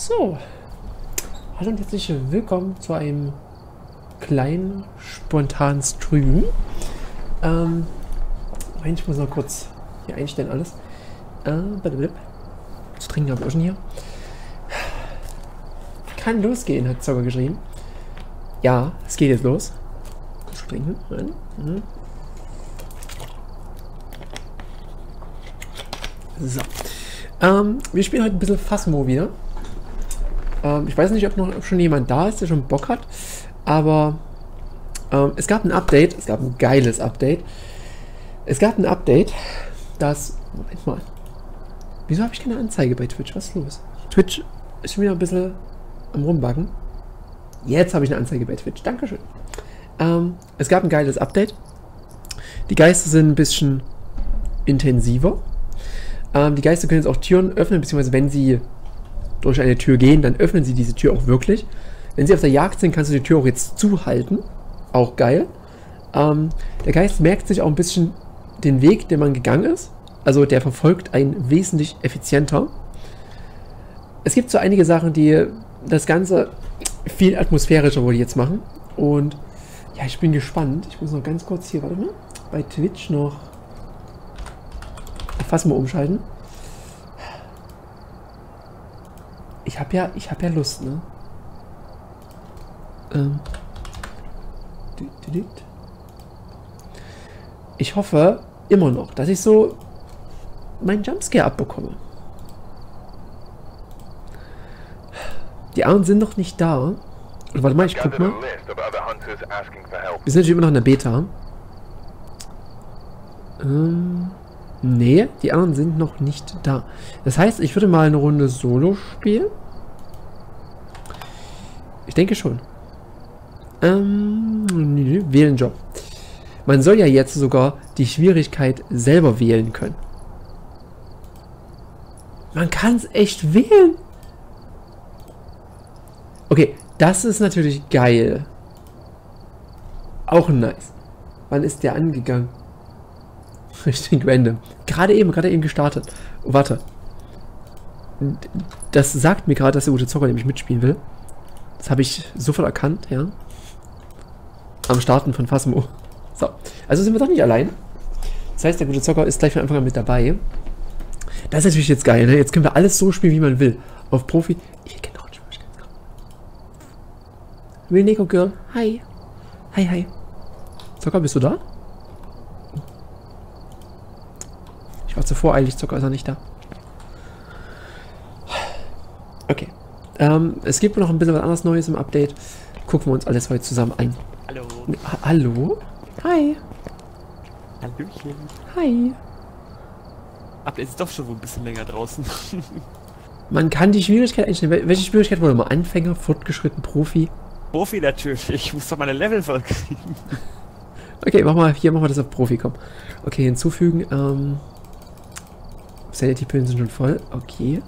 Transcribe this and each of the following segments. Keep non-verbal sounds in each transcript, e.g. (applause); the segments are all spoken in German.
So. Hallo und herzlich willkommen zu einem kleinen, spontanen Stream. Ähm, ich muss noch kurz hier einstellen alles. Äh, zu trinken habe ich auch schon hier. Kann losgehen, hat Zocker geschrieben. Ja, es geht jetzt los. Kurz trinken. Mhm. So. Ähm, wir spielen heute ein bisschen Phasmo wieder. Ähm, ich weiß nicht, ob noch schon jemand da ist, der schon Bock hat. Aber ähm, es gab ein Update. Es gab ein geiles Update. Es gab ein Update, das... Moment mal. Wieso habe ich keine Anzeige bei Twitch? Was ist los? Twitch ist schon wieder ein bisschen am Rumbacken. Jetzt habe ich eine Anzeige bei Twitch. Dankeschön. Ähm, es gab ein geiles Update. Die Geister sind ein bisschen intensiver. Ähm, die Geister können jetzt auch Türen öffnen, beziehungsweise wenn sie durch eine Tür gehen, dann öffnen sie diese Tür auch wirklich. Wenn sie auf der Jagd sind, kannst du die Tür auch jetzt zuhalten. Auch geil. Ähm, der Geist merkt sich auch ein bisschen den Weg, den man gegangen ist. Also der verfolgt einen wesentlich effizienter. Es gibt so einige Sachen, die das Ganze viel atmosphärischer wohl jetzt machen. Und ja, ich bin gespannt. Ich muss noch ganz kurz hier, warte mal, bei Twitch noch fast mal umschalten. Ich habe ja, ich habe ja Lust, ne? Ähm. Ich hoffe immer noch, dass ich so meinen Jumpscare abbekomme. Die anderen sind noch nicht da. Und warte mal, ich guck mal. Wir sind natürlich immer noch in der Beta. Ähm. Nee, die anderen sind noch nicht da. Das heißt, ich würde mal eine Runde Solo spielen. Ich denke schon. Ähm, wählen Job. Man soll ja jetzt sogar die Schwierigkeit selber wählen können. Man kann es echt wählen. Okay, das ist natürlich geil. Auch nice. Wann ist der angegangen? (laughs) Richtig random. Gerade eben, gerade eben gestartet. Oh, warte. Das sagt mir gerade, dass der gute Zocker nämlich mitspielen will. Das habe ich sofort erkannt, ja. Am Starten von Phasmo. (laughs) So. Also sind wir doch nicht allein. Das heißt, der gute Zocker ist gleich von Anfang an mit dabei. Das ist natürlich jetzt geil, ne? Jetzt können wir alles so spielen, wie man will. Auf Profi. Ich kenne auch Will Nico Girl. Hi. Hi, hi. Zocker, bist du da? Zu voreilig, Zucker ist er nicht da. Okay. Ähm, es gibt noch ein bisschen was anderes Neues im Update. Gucken wir uns alles heute zusammen an. Hallo. Ha Hallo? Hi. Hallöchen. Hi. Update ist doch schon ein bisschen länger draußen. (laughs) Man kann die Schwierigkeit einstellen. Welche Schwierigkeit wollen wir? Anfänger, Fortgeschritten, Profi? Profi natürlich. Ich muss doch meine Level voll kriegen. (laughs) Okay, mach mal, hier machen wir das auf Profi, komm. Okay, hinzufügen. Ähm, Sanity-Pillen sind schon voll. Okay.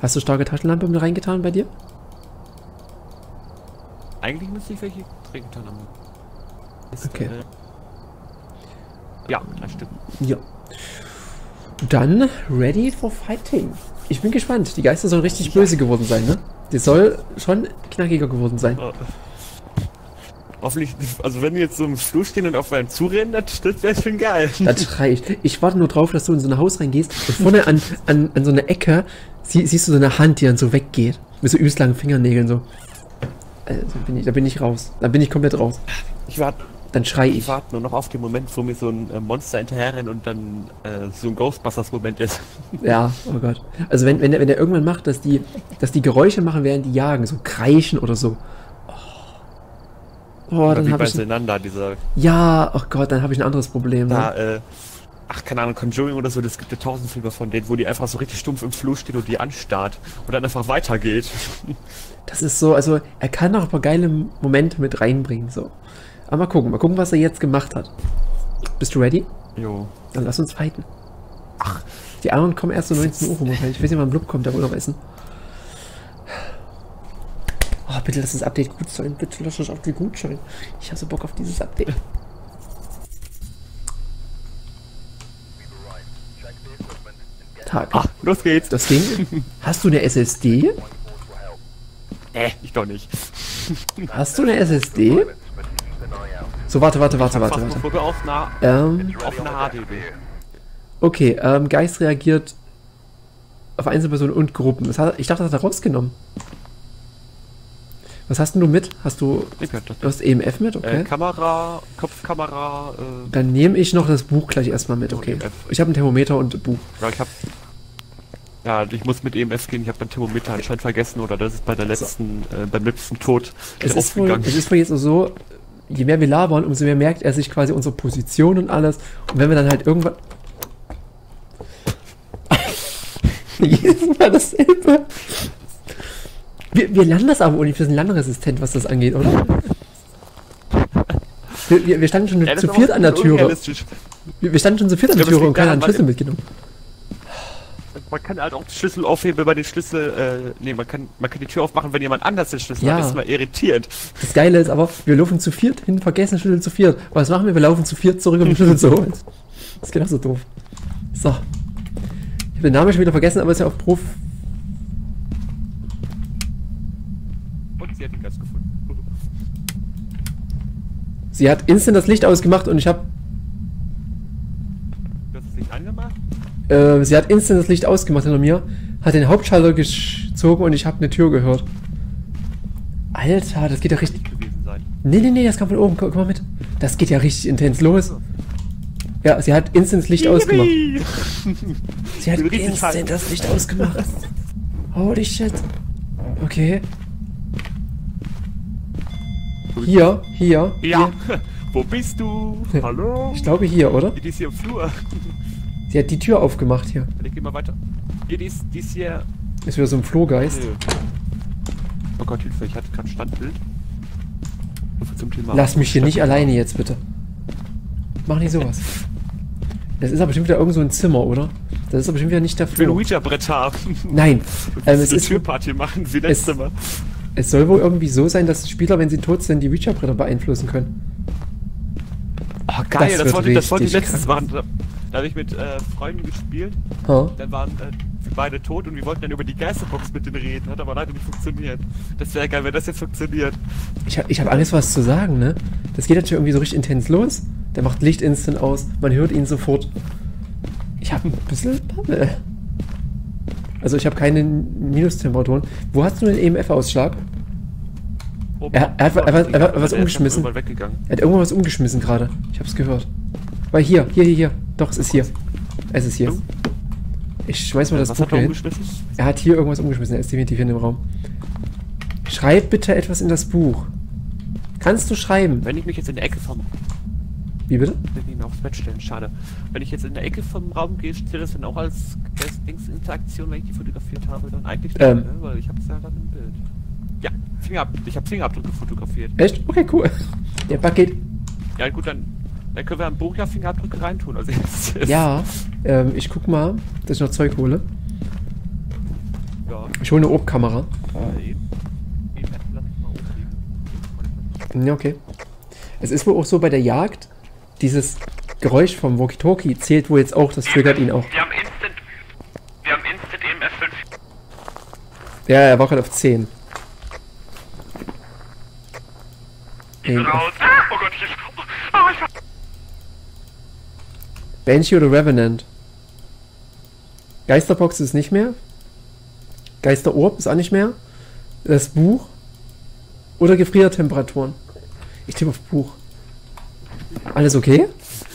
Hast du starke Taschenlampe mit reingetan bei dir? Eigentlich müsste ich welche reingetan haben. Ist, okay. Äh, ja, das stimmt. Ja. Dann ready for fighting. Ich bin gespannt. Die Geister sollen richtig ja. böse geworden sein, ne? Die soll schon knackiger geworden sein. Oh. Hoffentlich, also wenn wir jetzt so im Flur stehen und auf einem zurennen, das, das wäre schon geil. Das reicht. Ich warte nur drauf, dass du in so ein Haus reingehst und vorne an, an, an so eine Ecke sie, siehst du so eine Hand, die dann so weggeht. Mit so übelst langen Fingernägeln so. Also bin ich, da bin ich raus. Da bin ich komplett raus. Ich warte. Dann schrei ich. Ich warte nur noch auf den Moment, wo mir so ein äh, Monster hinterher rennt und dann äh, so ein Ghostbusters-Moment ist. (laughs) Ja, oh Gott. Also wenn, wenn, der, wenn der irgendwann macht, dass die, dass die Geräusche machen, während die jagen, so kreischen oder so. Oh, dann habe ich Zenander, dieser. Ja, oh Gott, dann habe ich ein anderes Problem. Da, ne? äh, ach, keine Ahnung, Conjuring oder so, das gibt ja tausend Filme von denen, wo die einfach so richtig stumpf im Flur steht und die anstarrt und dann einfach weitergeht. (laughs) Das ist so, also er kann auch ein paar geile Momente mit reinbringen, so. Aber mal gucken, mal gucken, was er jetzt gemacht hat. Bist du ready? Jo. Dann lass uns fighten. Ach, die anderen kommen erst um 19 Uhr rum. Ich weiß nicht, wann Blub kommt, der will noch essen. Oh, bitte lass das Update gut sein. Bitte lass das Update gut sein. Ich hasse Bock auf dieses Update. Tag. Ach, los geht's. Das ging. Hast du eine SSD? Nee, ich doch nicht. Hast du eine SSD? So, warte, warte, warte, warte, warte. Auf Ähm, auf einer HDD. okay, ähm, Geist reagiert auf Einzelpersonen und Gruppen. Hat, ich dachte, das hat er rausgenommen. Was hast denn du mit? Hast du, du hast EMF mit? Äh, Okay. Kamera, Kopfkamera, äh, Dann nehme ich noch das Buch gleich erstmal mit, okay. EMF. Ich habe ein Thermometer und ein Buch. ja, ich hab. Ja, ich muss mit EMF gehen, ich habe mein Thermometer anscheinend vergessen oder das ist bei der letzten, äh, beim letzten Tod Es ist, wohl, es ist wohl jetzt so, je mehr wir labern, umso mehr merkt er sich quasi unsere Position und alles. Und wenn wir dann halt irgendwann. Jedes Mal dasselbe. Wir, wir lernen das aber auch nicht. Wir sind lernresistent, was das angeht, oder? Wir, wir, wir standen schon Ja, zu viert an der Türe. Wir, wir standen schon zu viert an der Türe und keiner hat einen Schlüssel mitgenommen. Man kann halt auch den Schlüssel aufheben, wenn man den Schlüssel, äh, nee, man kann, man kann die Tür aufmachen, wenn jemand anders den Schlüssel Ja. hat. Das ist mal irritierend. Das Geile ist aber, wir laufen zu viert hin, vergessen den Schlüssel zu viert. Was machen wir? Wir laufen zu viert zurück, um den Schlüssel zu holen. Das ist genauso doof. So. Ich habe den Namen schon wieder vergessen, aber ist ja auf Prof. sie hat ihn ganz gefunden. (laughs) Sie hat instant das Licht ausgemacht und ich habe. Du hast das Licht angemacht? Äh, sie hat instant das Licht ausgemacht hinter mir, hat den Hauptschalter gezogen und ich habe eine Tür gehört. Alter, das geht ja richtig. Nee, nee, nee, das kam von oben. Guck, guck mal mit. Das geht ja richtig intens los. Ja, sie hat instant das Licht ausgemacht. (laughs) Sie hat instant das Licht ausgemacht. (laughs) Holy shit. Okay. Hier, hier. Ja. Hier. (laughs) Wo bist du? (laughs) Hallo? Ich glaube hier, oder? Die ist hier im Flur. (laughs) Sie hat die Tür aufgemacht hier. Ich geh mal weiter. Hier, die ist, die ist hier. Ist wieder so ein Flohgeist. Oh Gott, Hilfe, ich hatte gerade Standbild. Lass mich hier nicht alleine jetzt, bitte. Mach nicht sowas. Das ist aber bestimmt wieder irgend so ein Zimmer, oder? Das ist aber bestimmt wieder nicht der Ich will ein Flur. Ouija-Brett haben. Nein. Ähm, es, eine ist, Türparty machen, wie letztes Mal. Es soll wohl irgendwie so sein, dass Spieler, wenn sie tot sind, die Ouija-Bretter beeinflussen können. Oh, geil, Das das, wollte ich, das wollte ich letztes machen. Da, habe ich mit äh, Freunden gespielt, Ha? dann waren äh, wir beide tot und wir wollten dann über die Geisterbox mit denen reden. Hat aber leider nicht funktioniert. Das wäre geil, wenn das jetzt funktioniert. Ich, hab- ich habe alles was zu sagen, ne? Das geht jetzt schon irgendwie so richtig intens los. Der macht Licht instant aus, man hört ihn sofort. Ich habe ein bisschen Bammel. Also ich habe keine Minustemperaturen. Wo hast du den EMF-Ausschlag? Er- er hat- er hat- er hat- was umgeschmissen. irgendwann. Er hat irgendwo was umgeschmissen gerade. Ich hab's gehört. Weil hier, hier, hier, hier. Doch, es ist hier. Es ist hier. Ich schmeiß mal das Was Buch hat er hin. Er hat hier irgendwas umgeschmissen. Er ist definitiv hier in dem Raum. Schreib bitte etwas in das Buch. Kannst du schreiben? Wenn ich mich jetzt in der Ecke vom Wie bitte? ich ihn aufs Bett stellen, schade. Wenn ich jetzt in der Ecke vom Raum gehe, steht das dann auch als Dingsinteraktion, wenn ich die fotografiert habe, dann eigentlich Ähm. nicht, ne? weil ich habe es ja dann im Bild. Ja, Fingerab ich habe Fingerabdrücke fotografiert. Echt? Okay, cool. Der Paket. Ja gut, dann, dann können wir am Buch ja Fingerabdrücke reintun. Also jetzt ist- Ja, ähm, ich guck mal, dass ich noch Zeug hole. ja. Ich hole eine Obkamera. Äh, eben, eben, lass mal umlegen. Ja, okay. Es ist wohl auch so bei der Jagd, dieses Geräusch vom Walkie-Talkie zählt wohl jetzt auch, das triggert ihn auch. Wir haben Instant, wir haben Instant EMF 5. Ja, er war gerade auf 10. EMF. Raus. Ah, oh Gott, ich, oh, oh, ich hab Banshee oder Revenant? Geisterbox ist nicht mehr. Geisterorb ist auch nicht mehr. Das Buch. Oder Gefriertemperaturen. Ich tippe auf Buch. Alles okay?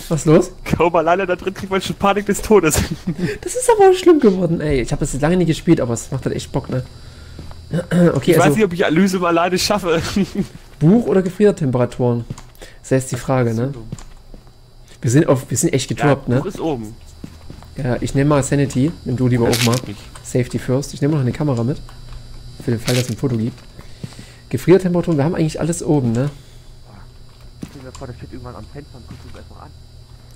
Was ist los? kaum alleine da drin kriegt man schon Panik des Todes. (laughs) Das ist aber schlimm geworden, ey. Ich habe das lange nicht gespielt, aber es macht halt echt Bock, ne? (clears throat) Okay, Ich weiß also nicht, ob ich mal alleine schaffe. (laughs) Buch oder Gefriertemperaturen? Das ist jetzt die Frage, ne? Wir sind auf, wir sind echt Ja, getroppt, Buch ne? ist oben. Ja, ich nehme mal Sanity. Nimm du lieber auch mal. Safety first. Ich nehme noch eine Kamera mit. Für den Fall, dass es ein Foto gibt. Gefriertemperaturen, wir haben eigentlich alles oben, ne? Vor, der steht irgendwann am Fenster und guckt uns einfach an.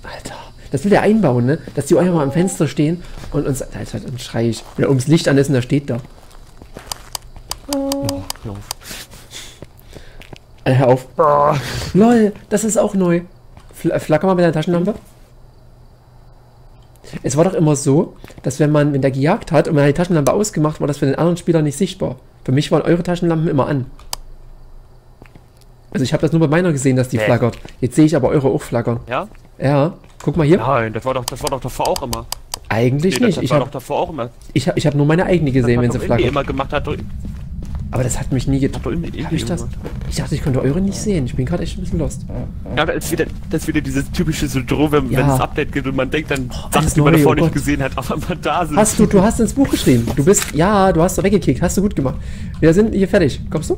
Alter, das will der einbauen, ne? Dass die einfach mal am Fenster stehen und uns. Alter, dann schrei ich. Wenn er ums Licht an ist und er steht da. Oh, ja. Alter, hör auf. Lol, das ist auch neu. Fl flacker mal mit der Taschenlampe. Es war doch immer so, dass wenn man, wenn der gejagt hat und man hat die Taschenlampe ausgemacht, war das für den anderen Spieler nicht sichtbar. Für mich waren eure Taschenlampen immer an. Also ich habe das nur bei meiner gesehen, dass die Nee. flackert. Jetzt sehe ich aber eure auch flackern. Ja? Ja, guck mal hier. Nein, das war doch, das war doch davor auch immer. Eigentlich Nee, nicht. Das Ich war habe doch davor auch immer. ich hab, ich hab nur meine eigene gesehen, wenn sie flackert. immer gemacht hat. Aber das hat mich nie getroffen. Hab ich das? Ich dachte, ich konnte eure nicht sehen. Ich bin gerade echt ein bisschen lost. Ja, das ist wieder, das ist wieder dieses typische Syndrom, wenn, Ja. wenn es Update gibt und man denkt dann alles Sachen, die man davor oh nicht Gott. gesehen hat, aber man da sind. Hast du, du hast ins Buch geschrieben. Du bist, ja, du hast weggekickt. Hast du gut gemacht. Wir sind hier fertig. Kommst du?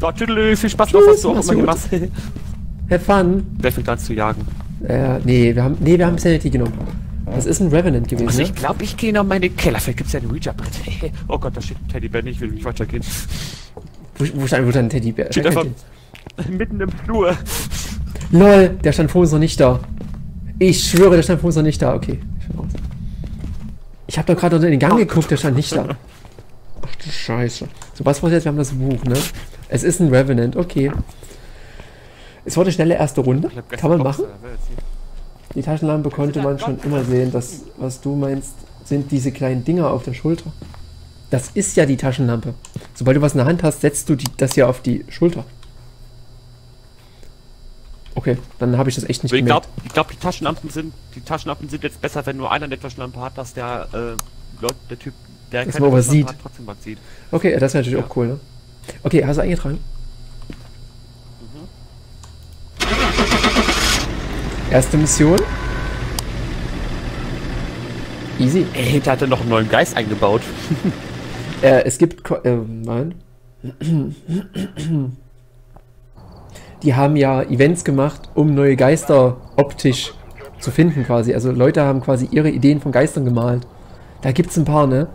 So, tschüdelü, viel Spaß noch, was du auch immer gut. machst. (laughs) Have fun. Wer fängt an zu jagen? Äh, nee, wir haben, nee, wir haben Sanity genommen. Das ist ein Revenant gewesen, Also ne? ich glaube, ich gehe noch mal in den Keller. Vielleicht gibt es ja ein Ouija-Brett. (laughs) oh Gott, da steht ein Teddybär. Ich will nicht weitergehen. Wo, wo stand, wo stand ein Teddybär? Steht einfach mitten im Flur. LOL, der stand vor uns noch nicht da. Ich schwöre, der stand vor uns noch nicht da. Okay, ich habe doch gerade unter den Gang geguckt, der stand nicht da. Ach du Scheiße. So, was war jetzt? Wir haben das Buch, ne? Es ist ein Revenant, okay. Es wurde eine schnelle erste Runde. Kann man machen. Die Taschenlampe konnte man schon immer sehen. Das, was du meinst, sind diese kleinen Dinger auf der Schulter. Das ist ja die Taschenlampe. Sobald du was in der Hand hast, setzt du die, das hier auf die Schulter. Okay, dann habe ich das echt nicht Ich gemerkt. glaube, ich glaub, die Taschenlampen sind, die Taschenlampen sind jetzt besser, wenn nur einer eine Taschenlampe hat, dass der, äh, der Typ, der Dass keine Taschenlampe sieht. hat, trotzdem was sieht. Okay, das wäre natürlich auch cool, ne? Okay, hast du eingetragen? Erste Mission. Easy. Ey, der hat ja noch einen neuen Geist eingebaut. (laughs) Äh, es gibt. Ko- Äh, nein. Die haben ja Events gemacht, um neue Geister optisch zu finden, quasi. Also Leute haben quasi ihre Ideen von Geistern gemalt. Da gibt's ein paar, ne?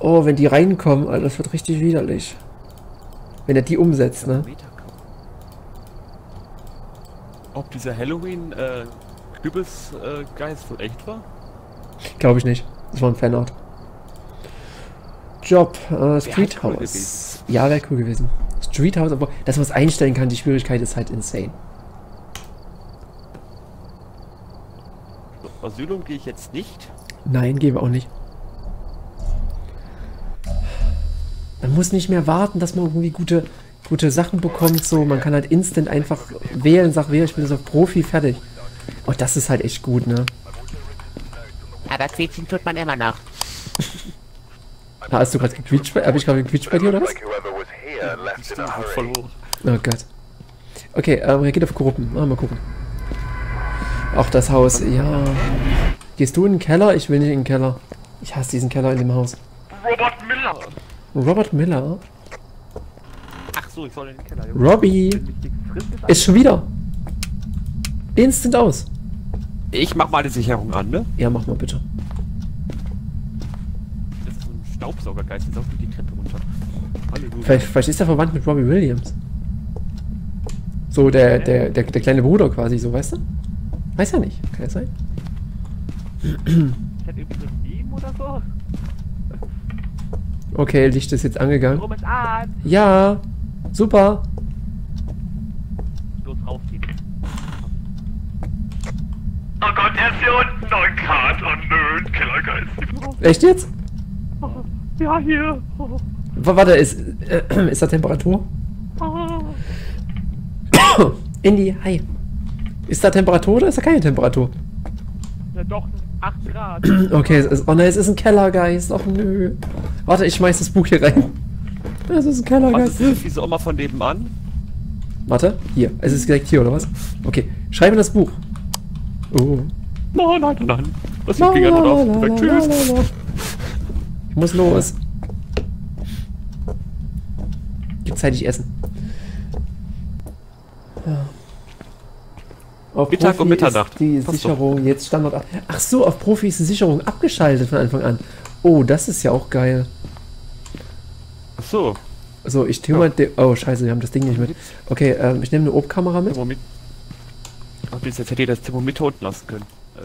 Oh, wenn die reinkommen, Alter, das wird richtig widerlich. Wenn er die umsetzt, ne? Ob dieser Halloween, äh, Kürbisgeist äh, Geist wohl echt war? Glaube ich nicht. Das war ein Fanart. Job, äh, Street cool House. gewesen. ja, wäre cool gewesen. Street House, aber dass man es einstellen kann, die Schwierigkeit ist halt insane. Asylum gehe ich jetzt nicht. Nein, gehen wir auch nicht. Man muss nicht mehr warten, dass man irgendwie gute, gute Sachen bekommt. So, man kann halt instant einfach wählen, sag wählen, ich bin jetzt auf Profi, fertig. Oh, das ist halt echt gut, ne? Aber quietschen tut man immer noch. (laughs) Hast du gerade gequietscht bei, hab ich gerade gequietscht bei dir oder was? Oh Gott. Okay, ähm, er geht auf Gruppen. Ah, mal gucken. Auch das Haus, ja. Gehst du in den Keller? Ich will nicht in den Keller. Ich hasse diesen Keller in dem Haus. Robert Miller! Robert Miller? Ach so, ich soll in den Keller. Junge. Robbie? Ist schon wieder. Instant aus. Ich mach mal die Sicherung an, ne? Ja, mach mal bitte. Das ist so ein Staubsaugergeist, der saugt die Treppe runter. Halleluja. Vielleicht, vielleicht ist er verwandt mit Robbie Williams. So der, der, der, der kleine Bruder quasi, so weißt du? Weiß ja nicht. Kann ja sein. Ich hätte irgendwie so ein Meme oder so. Okay, Licht ist jetzt angegangen. Rum ist an! Ja, super. Los. Oh Gott, er ist hier unten! Oh Gott, oh nö, ein Killergeist. Echt jetzt? Ja, hier. W warte, ist, äh, (clears throat) ist da Temperatur? Indy, hi. Ist da Temperatur oder ist da keine Temperatur? Ja doch, 8 Grad. (clears throat) Okay, es ist, oh nein, es ist ein Kellergeist. Och nö. Warte, ich schmeiß das Buch hier rein. Es ist ein Was Kellergeist. ist diese Oma von nebenan? Warte, hier. Es ist direkt hier, oder was? Okay, schreibe in das Buch. Oh. Nein, nein, nein, nein. Lass die La, Finger la, drauf. la, Weg, Tschüss. la, la. Ich muss los. Gibt zeitig Essen. Ja. Auf Mittag Profi und Mitternacht. Ist die Passt doch. Sicherung jetzt Standard. ab- Ach so, auf Profi ist die Sicherung abgeschaltet von Anfang an. Oh, das ist ja auch geil. Ach so. So, ich tue mal. de- Oh, scheiße, wir haben das Ding nicht mit. Okay, ähm, ich nehme eine Obkamera mit. Thermomit. Ach, bis jetzt hätte ihr das Thermometer unten lassen können. Äh,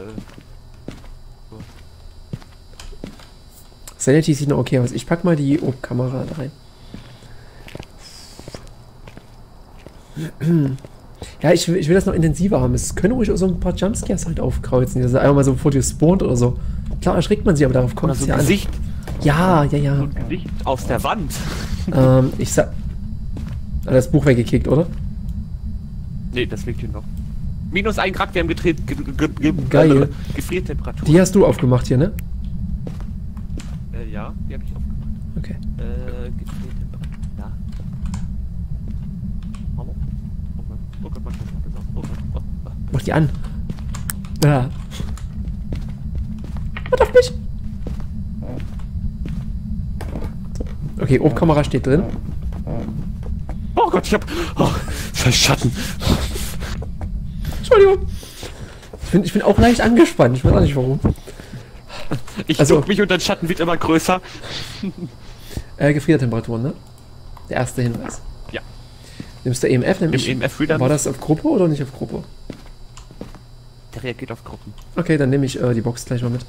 Sanity sieht noch okay aus. Ich pack mal die Obkamera rein. (clears throat) Ja, ich will, ich will das noch intensiver haben. Es können ruhig auch so ein paar Jumpscares halt aufkreuzen. Also einmal mal so vor dir spawnt oder so. Klar erschrickt man sich, aber darauf kommt oder es so ja ein an. Gesicht. Ja, ja, ja. So ein Gesicht aus der Wand. ähm, ich sag. Hat das Buch weggekickt, oder? Nee, das liegt hier noch. Minus ein Grad, wir haben gedreht, ge, ge, ge, Geil. Äh, Gefriertemperatur. Die hast du aufgemacht hier, ne? Äh, ja, die habe ich aufgemacht. Okay. Äh, Gefriertemperatur. Da. Hallo? Oh Gott, macht das auf. Oh Gott, oh, oh. Mach die an. Ja. Warte auf mich. Okay, Obkamera steht drin. oh Gott, ich hab. Oh, Schatten. Entschuldigung. Ich bin, ich bin auch leicht angespannt. Ich weiß auch nicht warum. Ich Also- also, mich und dein Schatten wird immer größer. Äh, Gefriertemperaturen, ne? Der erste Hinweis. Nimmst du EMF? Im Nämlich, EMF-Reader. war das auf Gruppe oder nicht auf Gruppe? Der reagiert auf Gruppen. Okay, dann nehme ich äh, die Box gleich mal mit.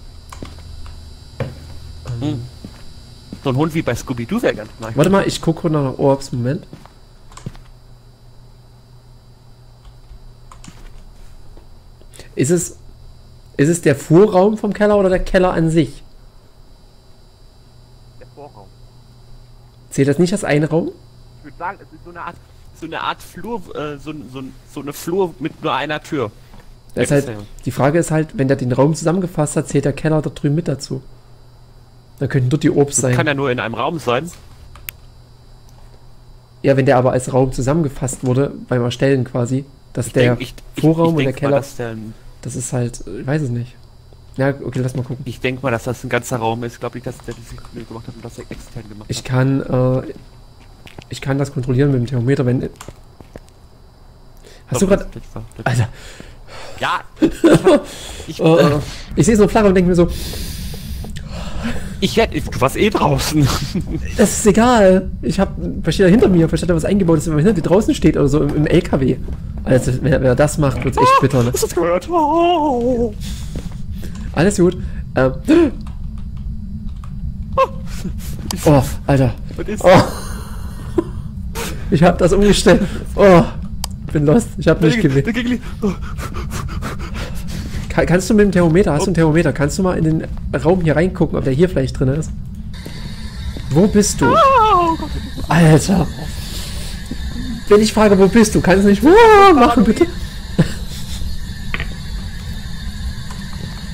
So ein Hund wie bei Scooby-Doo wäre ganz nice. Warte mal, ich gucke nach Orbs. Moment. Ist es, ist es der Vorraum vom Keller oder der Keller an sich? Der Vorraum. Zählt das nicht als ein Raum? Ich würde sagen, es ist so eine Art, so eine Art Flur, äh, so, so, so eine Flur mit nur einer Tür. Das ist halt, die Frage ist halt, wenn der den Raum zusammengefasst hat, zählt der Keller da drüben mit dazu. Dann könnten dort die Obst Das sein. kann ja nur in einem Raum sein. Ja, wenn der aber als Raum zusammengefasst wurde, beim Erstellen quasi, dass der denk- ich, ich, Vorraum ich und der Keller, Mal, der, das ist halt, ich weiß es nicht. Ja, okay, lass mal gucken. ich denke mal, dass das ein ganzer Raum ist. Ich glaube nicht, dass der das gemacht hat und das er extern gemacht Ich kann, äh, ich kann das kontrollieren mit dem Thermometer, wenn... hat. Hast du Doch, gerade... war- das- Alter, Ja! (laughs) Ich, äh, äh, ich sehe so flach und denke mir so, ich werd, du warst eh draußen. (laughs) das ist egal. Ich hab, versteht da hinter mir, versteht da was eingebaut ist, wenn man hinter dir draußen steht oder so im, im LKW. Also, wenn, er- wenn er das macht, wird's echt bitter, ne? Du das gehört? Oh. Alles gut. Ähm, oh, Alter. Was ist? Oh. Ich hab das umgestellt. Oh. Bin lost. Ich hab nicht gewählt. Dagegen- oh. Kann, kannst du mit dem Thermometer, hast du ein Thermometer, kannst du mal in den Raum hier reingucken, ob der hier vielleicht drin ist? Wo bist du? Alter. Wenn ich frage, wo bist du, kannst du nicht "Wow" machen, bitte?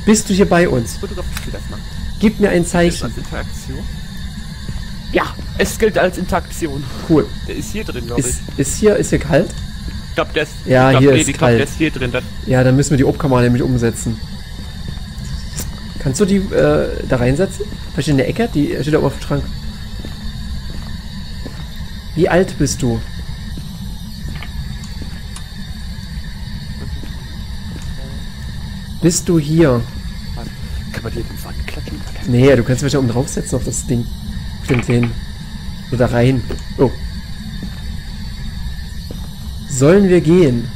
Bist du hier bei uns? Gib mir ein Zeichen. Interaktion? Ja, es gilt als Interaktion. Cool. Der ist hier drin, glaube ich. Ist, ist hier, ist hier kalt? Ich glaube, der ist. Ja, glaub, hier nee, ist ich glaub, kalt. der ist hier drin. Das, Ja, dann müssen wir die Obkammer nämlich umsetzen. Kannst du die äh, da reinsetzen? Vielleicht in der Ecke? Die steht da oben auf dem Schrank. Wie alt bist du? Bist du hier? kann man die in die Wand klatschen? Nee, du kannst mich da oben draufsetzen auf das Ding. Stimmt den. So da rein. Oh. Sollen wir gehen?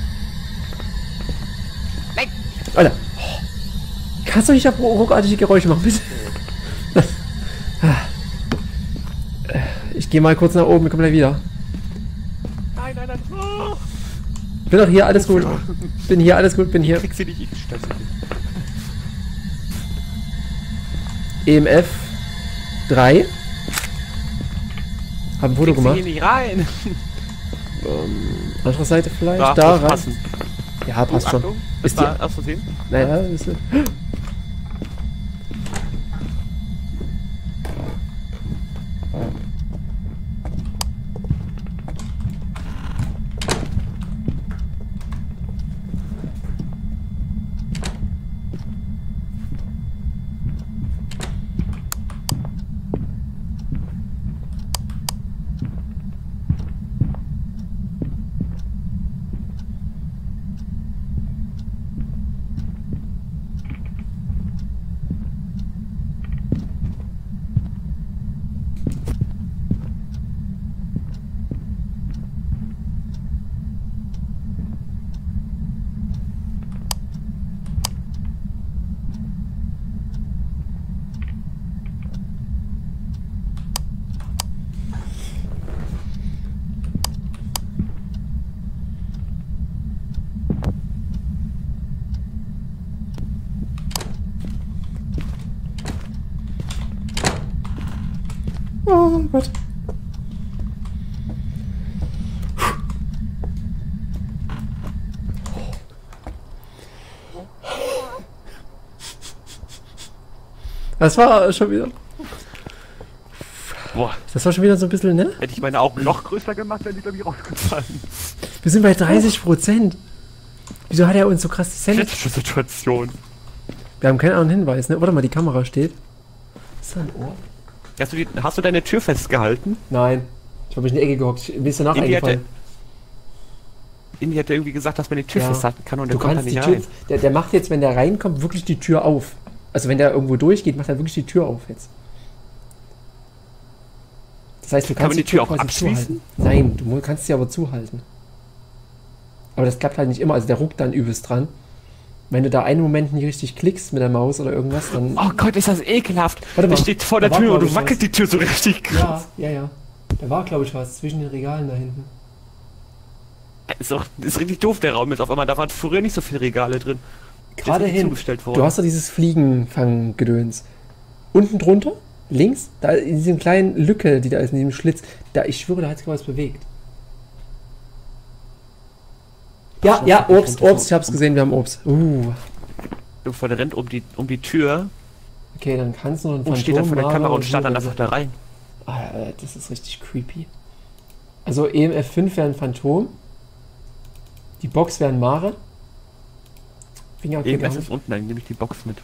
Nein. Alter. Oh. Kannst du nicht auf ruckartige Geräusche machen, bitte? Ich gehe mal kurz nach oben, ich komme gleich wieder. Nein, nein, nein. Oh, Bin doch hier, alles gut. Bin hier, alles gut, bin hier. krieg sie nicht. Ich nicht. EMF 3. Hab ein Foto gemacht. hier nicht rein. Andere Seite vielleicht? Da das rein. Ja, passt Oh, schon. Achtung, das Ist die- aus Versehen. Naja, ist, Das war schon wieder. Boah, Das war schon wieder so ein bisschen, ne? hätte ich meine Augen noch größer gemacht, wären die glaube ich rausgefallen. Wir sind bei 30 Prozent. Wieso hat er uns so krass die Cent? Kritische Situation. Wir haben keinen anderen Hinweis, ne? Warte mal, die Kamera steht. Ist da ein Ohr? Hast du, die, hast du deine Tür festgehalten? Nein. Ich habe mich in die Ecke gehockt. Mir ist danach Indy eingefallen. Indy hat irgendwie gesagt, dass man die Tür Ja. festhalten kann und der Du kommt kannst die nicht Tür. rein. Der, der macht jetzt, wenn der reinkommt, wirklich die Tür auf. Also wenn der irgendwo durchgeht, macht er wirklich die Tür auf jetzt. Das heißt, du Kann kannst man die Tür auch abschließen? zuhalten. Nein, du kannst sie aber zuhalten. Aber das klappt halt nicht immer. Also der ruckt dann übelst dran. Wenn du da einen Moment nicht richtig klickst mit der Maus oder irgendwas, dann. Oh Gott, ist das ekelhaft. Warte mal, der steht vor der da war, Tür und du wackelst was. die Tür so richtig krass. Ja, ja, ja. Da war, glaube ich, was zwischen den Regalen da hinten. Ist, auch, ist richtig doof, der Raum jetzt auf einmal. Da waren früher nicht so viele Regale drin. Gerade hin. zugestellt worden. Du hast doch dieses Fliegenfanggedöns. Unten drunter, links, da in diesem kleinen Lücke, die da ist, in diesem Schlitz, da, ich schwöre, da hat sich was bewegt. Ja, Ach, ja, Obst, Obst, ich hab's gesehen, wir haben Obst. Uh, Irgendwo, der rennt um die, um die Tür okay, dann kannst du noch ein und steht dann vor der Phantom Kamera und starrt dann einfach da rein. Ah, äh, das ist richtig creepy. Also EMF 5 wäre ein Phantom. Die Box wäre ein Mare. Finger okay, Irgendwas ist unten, dann nehme ich die Box mit.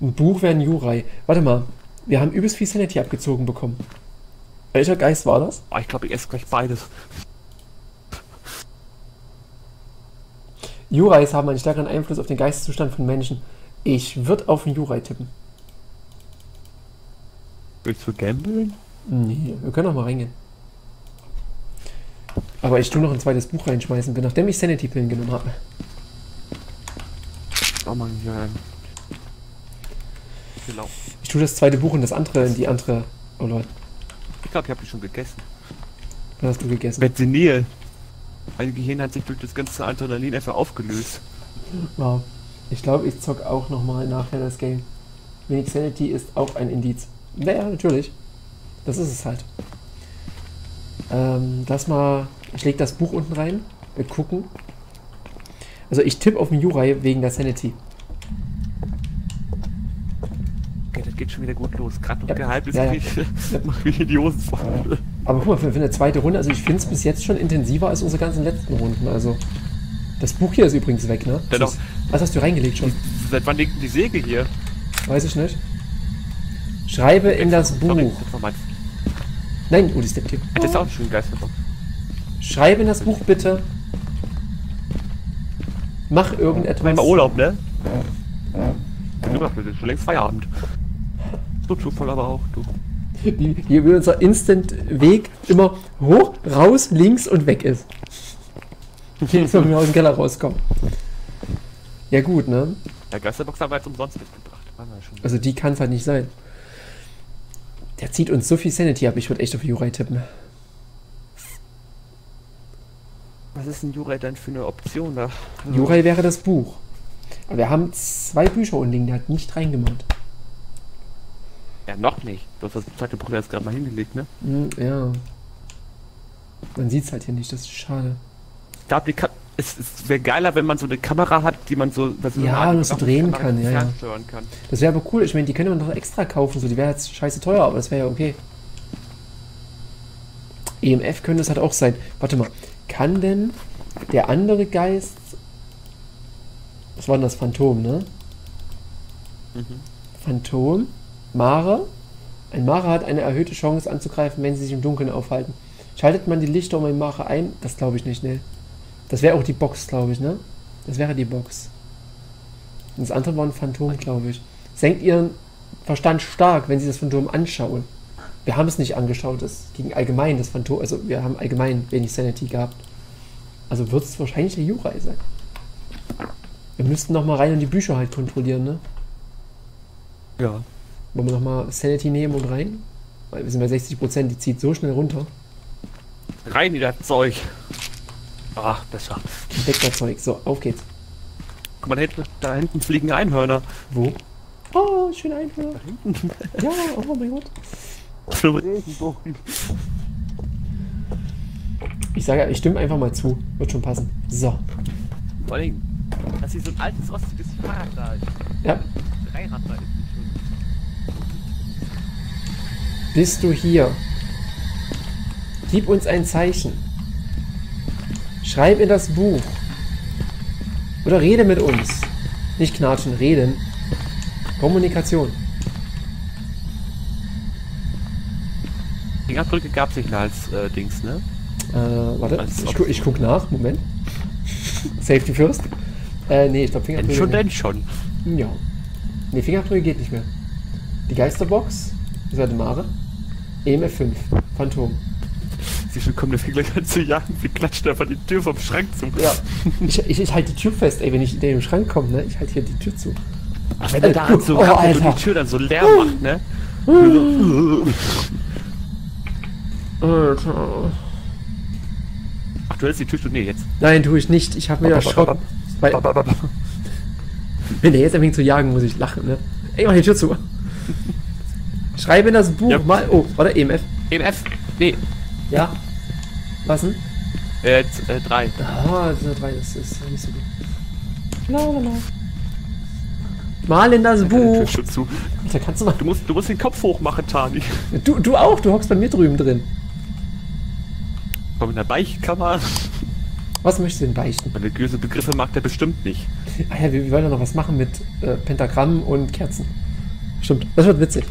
Ein Buch wäre ein Jurai. Warte mal, wir haben übelst viel Sanity abgezogen bekommen. Welcher Geist war das? Oh, ich glaube, ich esse gleich beides. Jurais haben einen stärkeren Einfluss auf den Geisteszustand von Menschen. Ich würde auf einen Jurai tippen. Willst du gambeln? Nee, wir können auch mal reingehen. Aber ich tue noch ein zweites Buch reinschmeißen, nachdem ich Sanity-Pillen genommen habe. Oh man, ja. Genau. Ich tue das zweite Buch und das andere in die andere. Oh Leute, Ich glaube, ich habe die schon gegessen. was hast du gegessen? Benzenil. Mein Gehirn hat sich durch das ganze Adrenalin einfach aufgelöst. Wow. Ich glaube, ich zock auch nochmal nachher das Game. Wenig Sanity ist auch ein Indiz. Naja, natürlich. Das ist es halt. Ähm, lass mal. Ich leg das Buch unten rein. Wir gucken. Also ich tippe auf den Jurai wegen der Sanity. Okay, das geht schon wieder gut los. Gerade noch Ja. gehypt ist Ja, ja. ich mach mir die Hosen voll. Aber guck mal, für, für eine zweite Runde, also ich finde es bis jetzt schon intensiver als unsere ganzen letzten Runden. Also. Das Buch hier ist übrigens weg, ne? Ja, Das ist- Was hast du reingelegt schon? Seit wann liegt denn die Säge hier? Weiß ich nicht. Schreibe in das Buch. Das. Nein, oh, die ist der Tipp. Das ist auch ein schöner Geisterbock. Schreibe in das Buch bitte. Mach Ich irgendetwas. mein mal Urlaub, ne? Das ist schon längst Feierabend. So Zufall aber auch, du. Wie, wie unser Instant-Weg immer hoch, raus, links und weg ist. Jedes Mal, wenn wir aus dem Keller rauskommen. Ja gut, ne? Der Geisterbox haben wir jetzt umsonst mitgebracht. Also die kann es halt nicht sein. Der zieht uns so viel Sanity ab, ich würde echt auf Jurai tippen. Was ist denn Jurei denn für eine Option da? Jurai wäre das Buch. Aber wir haben zwei Bücher unten liegen, der hat nicht reingemacht. Ja, noch nicht. Du hast das zweite Buch jetzt gerade mal hingelegt, ne? Hm, ja. Man sieht es halt hier nicht, das ist schade. Ich glaube, die Ka es, es wäre geiler, wenn man so eine Kamera hat, die man so, was Ja, das so drehen kann, ja, ja. kann. Das wäre aber cool. Ich meine, die könnte man doch extra kaufen. So, die wäre jetzt scheiße teuer, aber das wäre ja okay. EMF könnte es halt auch sein. Warte mal. Kann denn der andere Geist. Was war denn das? Phantom, ne? Mhm. Phantom. Mare. Ein Mare hat eine erhöhte Chance anzugreifen, wenn sie sich im Dunkeln aufhalten. Schaltet man die Lichter um ein Mare ein? Das glaube ich nicht, ne? Das wäre auch die Box, glaube ich, ne? Das wäre die Box. Und das andere war ein Phantom, glaube ich. Senkt ihren Verstand stark, wenn sie das Phantom anschauen. Wir haben es nicht angeschaut, es ging allgemein das Phantom, also wir haben allgemein wenig Sanity gehabt. Also wird es wahrscheinlich der Jurai sein. Wir müssten noch mal rein und die Bücher halt kontrollieren, ne? Ja. Wollen wir noch mal Sanity nehmen und rein? Weil wir sind bei 60%, die zieht so schnell runter. Rein in das Zeug. Ach, besser. Decklerzeug. So, auf geht's. Guck mal, da hinten, da hinten fliegen Einhörner. Wo? Oh, schön Einhörner. Ja, oh mein Gott. Zum Regenbogen. Ich sage, ja, ich stimme einfach mal zu. Wird schon passen. So. Vor allem, dass hier so ein altes, rostiges Fahrrad da ist. Ja. Dreirad da ist. Bist du hier? Gib uns ein Zeichen. Schreib in das Buch. Oder rede mit uns. Nicht knatschen, reden. Kommunikation. Fingerabdrücke gab es nicht mehr als äh, Dings, ne? Äh, warte, Als ich, gu ich guck nach. Moment. (laughs) Safety first. Äh, nee, ich glaube Denn Fingerabdrücke. schon, denn schon. Ja. Nee, Fingerabdrücke geht nicht mehr. Die Geisterbox. Das war die Mare. EMF 5. Phantom. Sie schon kommen, der fängt gleich an zu jagen. Wir klatschen einfach die Tür vom Schrank zu. Ja. Ich, ich, ich halte die Tür fest, ey, wenn ich in den Schrank komme, ne? Ich halte hier die Tür zu. Ach, wenn er da halt so Oh, und die Tür dann so leer macht, ne? Alter. Ach, du hältst die Tür zu. Nee, jetzt. Nein, tue ich nicht. Ich habe mir erschrocken. Weil, wenn der jetzt anfängt zu jagen, muss ich lachen, ne? Ey, mach die Tür zu. Schreibe in das Buch Ja. mal. Oh, warte, EMF. EMF. Nee, Ja. Was denn? äh, äh, drei. Ah, das ist, das ist nicht so gut. La, la, la. Mal in das Tür Buch. schon zu. Da kannst du mal. Du musst, du musst den Kopf hoch machen, Tani. Du, du auch, du hockst bei mir drüben drin. Komm in der Beichtkammer. Was möchtest du denn beichten? Religiöse Begriffe mag der bestimmt nicht. Ah ja, wir, wir wollen ja noch was machen mit äh, Pentagramm und Kerzen. Stimmt, das wird witzig.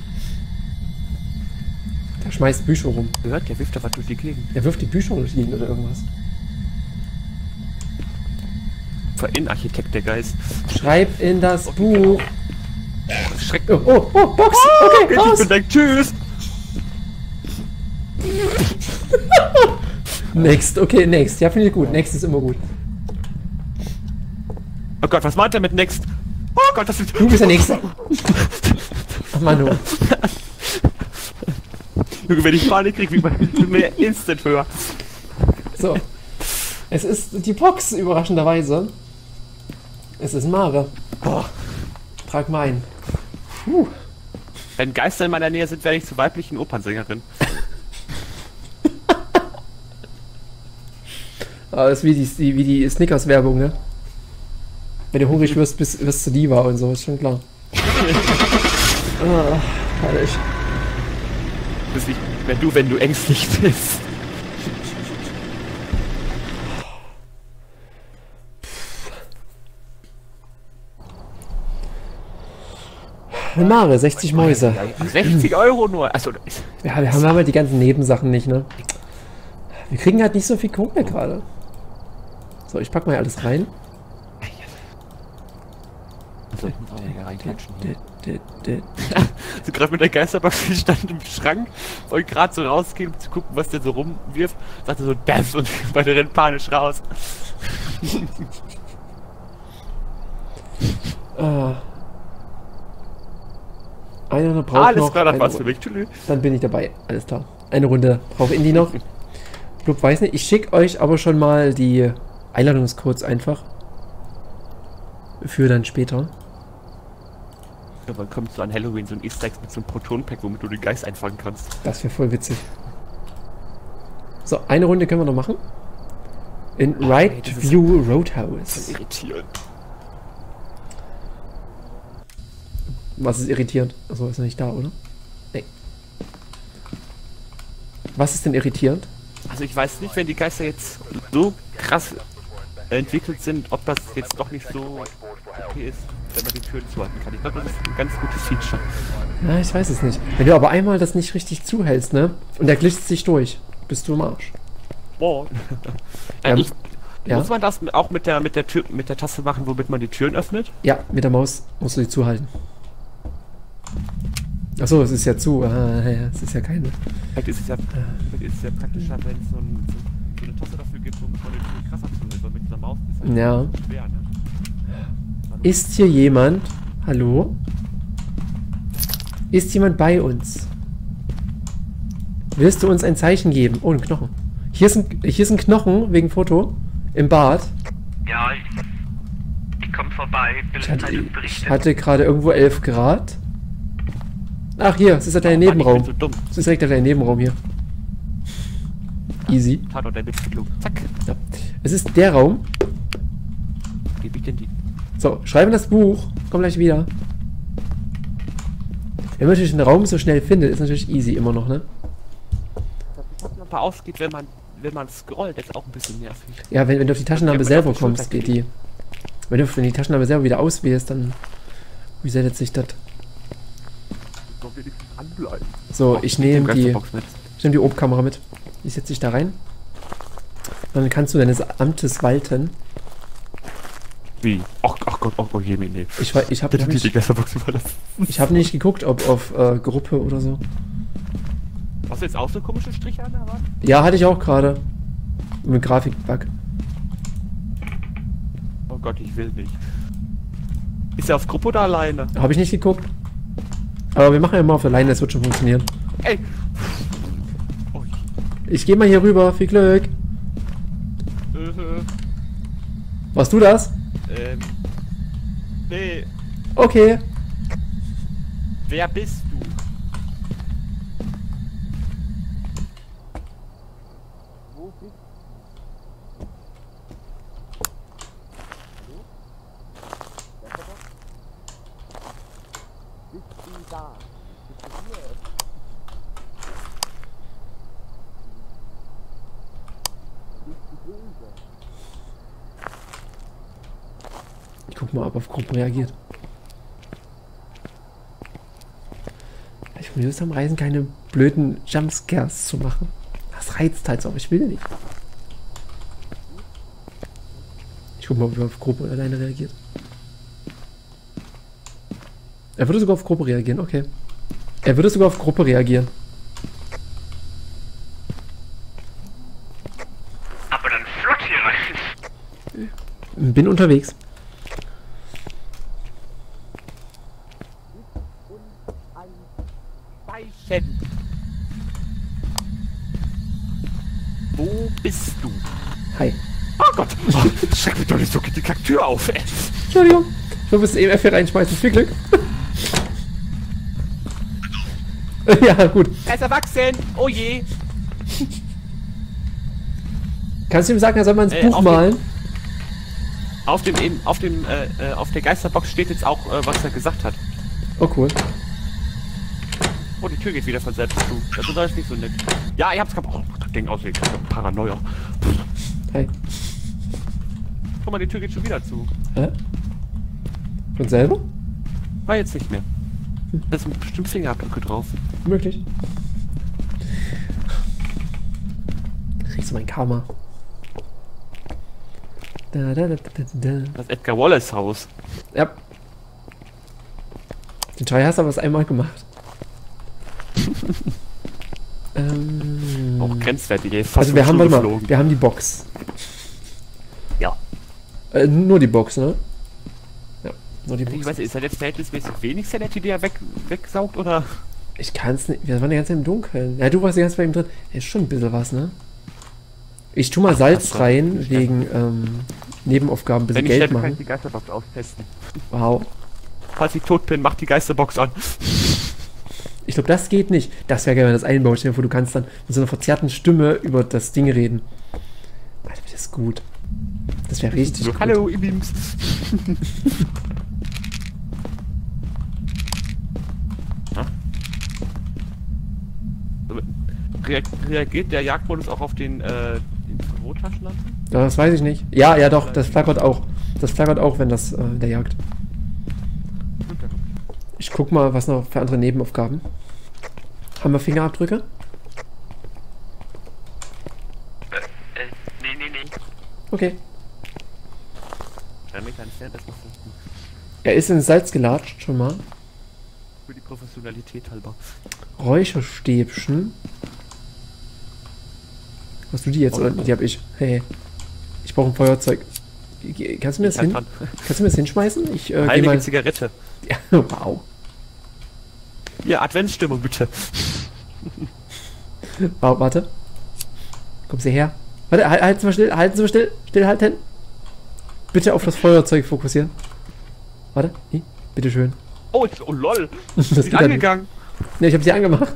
Der schmeißt Bücher rum. Gehört, der wirft da was durch die Gegend. Der wirft die Bücher durch die Gegend oder irgendwas. Innenarchitekt, der Geist. Schreib in das Buch. Schreck. Oh, oh, oh, Box! Okay, Ich raus! bin weg. Tschüss. (laughs) Next, okay, next. Ja, finde ich gut. Next ist immer gut. Oh Gott, was meint er mit Next? Oh Gott, das ist... Du bist der Nächste. (laughs) Ach, Manu. Junge, wenn ich Panik krieg, wie man mehr instant höher. So. Es ist die Box, überraschenderweise. Es ist Mare. Oh. Trag mal ein. Wenn Geister in meiner Nähe sind, werde ich zur weiblichen Opernsängerin. Aber das ist wie die, wie die Snickers-Werbung, ne? Wenn du hungrig wirst, bist, wirst du Diva und so, ist schon klar. (laughs) ah, herrlich. Du bist nicht mehr du, wenn du ängstlich bist. Mare, 60 Mäuse. 60 Euro nur. Also, Ja, wir haben aber die ganzen Nebensachen nicht, ne? Wir kriegen halt nicht so viel Kohle gerade. So, ich pack mal alles rein. So (laughs) gerade mit der Geisterbox die stand im Schrank, wollte gerade so rausgehen, um zu gucken, was der so rumwirft. Sagte so, Death und (laughs) beide rennen panisch raus. Ah. (laughs) Eine braucht Alles noch. klar, das eine war's für Runde. mich. Tschüss. Dann bin ich dabei. Alles klar. Eine Runde braucht Indy noch. Blub weiß nicht. Ich schicke euch aber schon mal die Einladungscodes einfach. Für dann später. Ja, wann kommt so an Halloween so ein Easter Egg mit so einem Proton-Pack, womit du den Geist einfangen kannst? Das wäre voll witzig. So, eine Runde können wir noch machen. In Right das ist- View Roadhouse. Irritierend. Was ist irritierend? Achso, ist er nicht da, oder? Nee. Was ist denn irritierend? Also ich weiß nicht, wenn die Geister jetzt so krass entwickelt sind, ob das jetzt doch nicht so okay ist, wenn man die Türen zuhalten kann. Ich glaube, das ist ein ganz gutes Feature. Ja, ich weiß es nicht. Wenn du aber einmal das nicht richtig zuhältst, ne? Und der glitscht sich durch, bist du im Arsch. Nein, ich, ja. Muss man das auch mit der mit der Tür mit der Taste machen, womit man die Türen öffnet? Ja, mit der Maus musst du die zuhalten. Achso, es ist ja zu. Ah, ja, es ist ja keine. Vielleicht ist es ja, vielleicht ist es ja praktischer, wenn es so, ein, so, so eine Taste dafür gibt, womit man die Tür krasser Ja. Ist hier jemand? Hallo? Ist jemand bei uns? Willst du uns ein Zeichen geben? Oh, ein Knochen. Hier ist ein, hier ist ein Knochen wegen Foto im Bad. Ja, ich, ich komme vorbei, Ich hatte, ich hatte gerade irgendwo 11 Grad. Ach, hier, es ist ja dein Oh Mann, Nebenraum. so dumm. Es ist direkt dein Nebenraum hier. Easy. Zack. Ja. Es ist der Raum. Gebe ich denn die. So, schreibe das Buch. Komm gleich wieder. Wenn man natürlich den Raum so schnell findet, ist natürlich easy immer noch, ne? Das hat noch ein paar ausgeht, wenn man, wenn man scrollt, ist auch ein bisschen nervig. Ja, wenn, wenn du auf die wenn selber kommst, geht die. Wenn du wenn die Taschenname selber wieder auswählst, dann resettet sich das. So, ich nehme die, ich nehm die Obkamera mit. Die setze ich da rein. Dann kannst du deines Amtes walten. Wie? Ach, ach Gott, ach Gott, Jemine. nee. Ich, ich habe nicht ich hab nicht geguckt, ob auf äh, Gruppe oder so. Hast du jetzt auch so komische Striche an der Wand? Ja, hatte ich auch gerade. Mit Grafikbug. Oh Gott, ich will nicht. Ist er auf Gruppe oder alleine? Habe ich nicht geguckt. Aber wir machen ja mal auf alleine, das wird schon funktionieren. Ey! Oh, Ich gehe mal hier rüber, viel Glück. äh, Warst du das? Ähm. Nee, Okay. wer bist du? Wo bist Ich guck mal, ob auf Gruppen reagiert. Ich Lust am Reisen keine blöden Jumpscares zu machen. Das reizt halt so, aber ich will nicht. Ich guck mal, ob er auf Gruppe oder alleine reagiert. Er würde sogar auf Gruppe reagieren, okay. Er würde sogar auf Gruppe reagieren. Aber dann flott hier rein. Bin unterwegs. Speichen. Wo bist du? Hi. Oh Gott! Oh, schreck mich doch nicht so, geht die Tür auf, ey. Entschuldigung. Ich will das EMF hier reinschmeißen. Viel Glück. (laughs) ja, gut. Er ist erwachsen! Oh je! Kannst du ihm sagen, er soll mal ins Äh, Buch auf malen? Auf dem, eben- auf dem, äh, äh, auf der Geisterbox steht jetzt auch, äh, was er gesagt hat. Oh, cool. Oh, die Tür geht wieder von selbst zu. Das ist alles nicht so nett. Ja, ich hab's kaputt. Oh, das Ding aussieht. Ich hab Paranoia. Guck mal, die Tür geht schon wieder zu. Hä? Von selber? War jetzt nicht mehr. Da sind bestimmt Fingerabdrücke drauf. Möglich. Kriegst du mein Karma. Da, da, da, da, da, da. Das Edgar Wallace Haus. Ja. Den Try hast du aber das einmal gemacht. (laughs) ähm, Auch grenzwertig, ey. Ist fast also wir haben, mal, wir haben die Box. Äh, nur die Box, ne? Ja, nur die Ich Box. weiß nicht, ist er jetzt verhältnismäßig wenig Sanity, die er weg, wegsaugt, oder? Ich kann es nicht. Wir waren die ganze Zeit im Dunkeln. Ja, du warst die ganze Zeit bei ihm drin. Ist schon ein bisschen was, ne? Ich tu mal Salz so. rein, wegen ähm, Nebenaufgaben, ein bisschen Wenn ich Geld sterbe, kann ich machen. die Geisterbox austesten. Wow. Falls ich tot bin, macht die Geisterbox an. Ich glaube, das geht nicht. Das wäre geil, wenn das einbaut. Vor, du kannst dann mit so einer verzerrten Stimme über das Ding reden. Alter, das ist gut. Das wäre richtig So, gut. hallo, ihr (laughs) reag- Reagiert der Jagdmodus auch auf den äh, Infrarottaschenlampen? Ja, das weiß ich nicht. Ja, ja, doch. Das flackert auch. Das flackert auch, wenn das äh, der jagt. Ich guck mal, was noch für andere Nebenaufgaben. Haben wir Fingerabdrücke? Äh, nee, nee, nee. Okay. Er ist ins Salz gelatscht, schon mal. für die Professionalität halber. Räucherstäbchen. Hast du die jetzt? Oder? Die hab ich. Hey. Ich brauche ein Feuerzeug. Kannst du mir das hin? dran. Kannst du mir das hinschmeißen? Ich äh, Heilige mal. Zigarette. Ja, (laughs) wow. Ja, Adventsstimmung bitte. Wa- Warte. Komm sie her. Warte, halt, halten Sie mal still, halten Sie mal still. Stillhalten. Bitte auf das Feuerzeug fokussieren. Warte, hier, bitteschön. Oh, jetzt- oh lol. (laughs) Das nicht. angegangen. Ne, ich habe sie angemacht.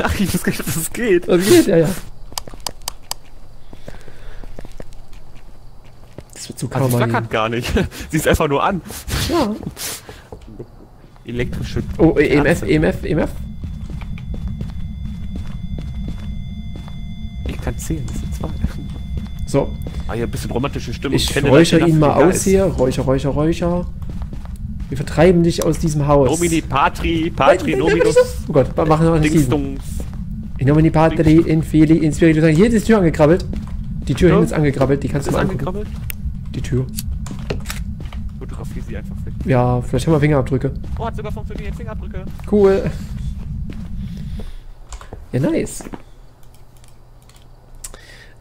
Ach, ich wusste gar nicht, dass es geht. Das geht, ja, ja. Das wird zu Also, sie kaum flackert gar nicht. (laughs) sie ist einfach nur an. Ja. Elektrische. Oh, EMF. EMF, EMF. Ich kann zählen, das sind zwei. So, Ah, ja, ein bisschen romantische Stimme. ich Kenne räuchere ihn mal aus hier. Räucher, Räucher, Räucher. Wir vertreiben dich aus diesem Haus. Nomini Patri, Patri, nein, nein, Nominus, Oh Gott, wir machen noch nicht. In nomini patri, in fili, in spiritu. Hier ist die Tür angekrabbelt. Die Tür Ja. hinten ist angekrabbelt, die kannst du Ist mal angucken. angekrabbelt? Die Tür. Fotografiere sie einfach weg. Ja, vielleicht haben wir Fingerabdrücke. Oh, hat sogar funktioniert. Fingerabdrücke. Cool. Ja, nice.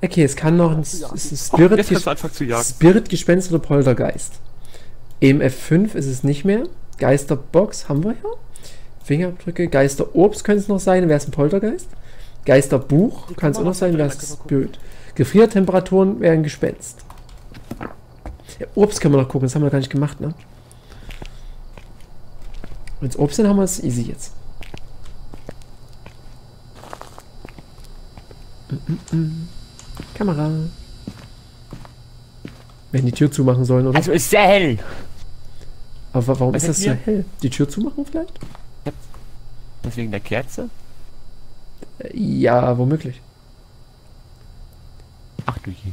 Okay, es kann noch ein, ein Oh, Spirit, jagen. Spirit, Gespenst oder Poltergeist. Im F5 ist es nicht mehr. Geisterbox haben wir ja. Fingerabdrücke. Geisterobst könnte es noch sein, wäre es ein Poltergeist. Geisterbuch kann es auch noch sein, wäre es Spirit. Gefriertemperaturen wäre ein Gespenst. Ja, Obst können wir noch gucken, das haben wir gar nicht gemacht, ne? Wenn es Obst sind, haben wir es easy jetzt. Mm, mm, mm. Kamera. Wir hätten die Tür zumachen sollen, oder? Also ist sehr hell. Aber wa- warum Was ist das so hell? Die Tür zumachen vielleicht? Deswegen der Kerze? Ja, womöglich. Ach du je.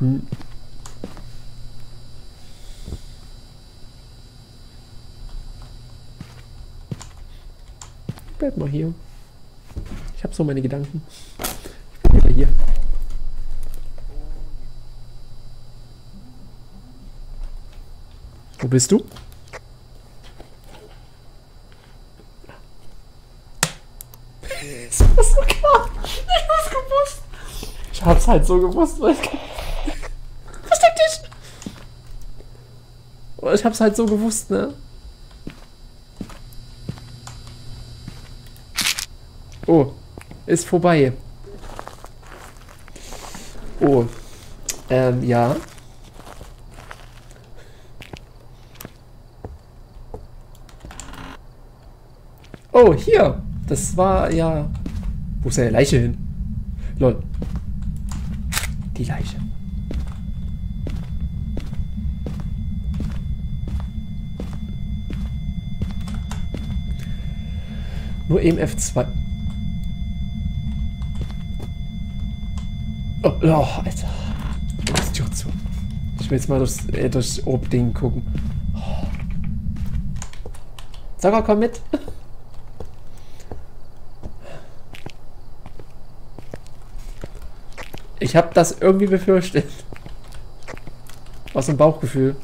Hm. Ich bleib mal hier. Ich habe so meine Gedanken. Ich bleib lieber hier. Wo bist du? (laughs) Ist das so klar? Ich hab's gewusst. Ich hab's halt so gewusst, weil Versteck dich! Oh, Ich hab's halt so gewusst, ne? Oh, ist vorbei. Oh, ähm, ja. Oh, hier. Das war ja. Wo ist deine Leiche hin? Lol. Die Leiche. Nur eben F2. Oh, oh Alter. Das Tür zu. Ich will jetzt mal durchs, äh, durchs Ob-Ding gucken. Oh. Sag komm mit. Ich habe das irgendwie befürchtet. Was ein Bauchgefühl.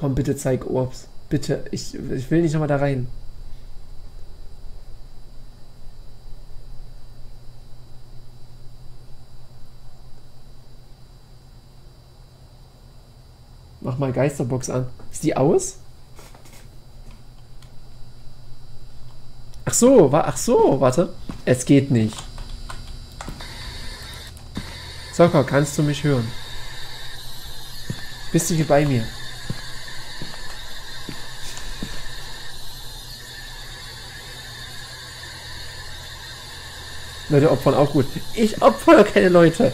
Komm, bitte zeig Orbs. Bitte, ich, ich will nicht nochmal da rein. Mach mal Geisterbox an. Ist die aus? Ach so, wa ach so, warte. Es geht nicht. Zocker, kannst du mich hören? Bist du hier bei mir? Leute opfern auch gut. Ich opfere keine Leute.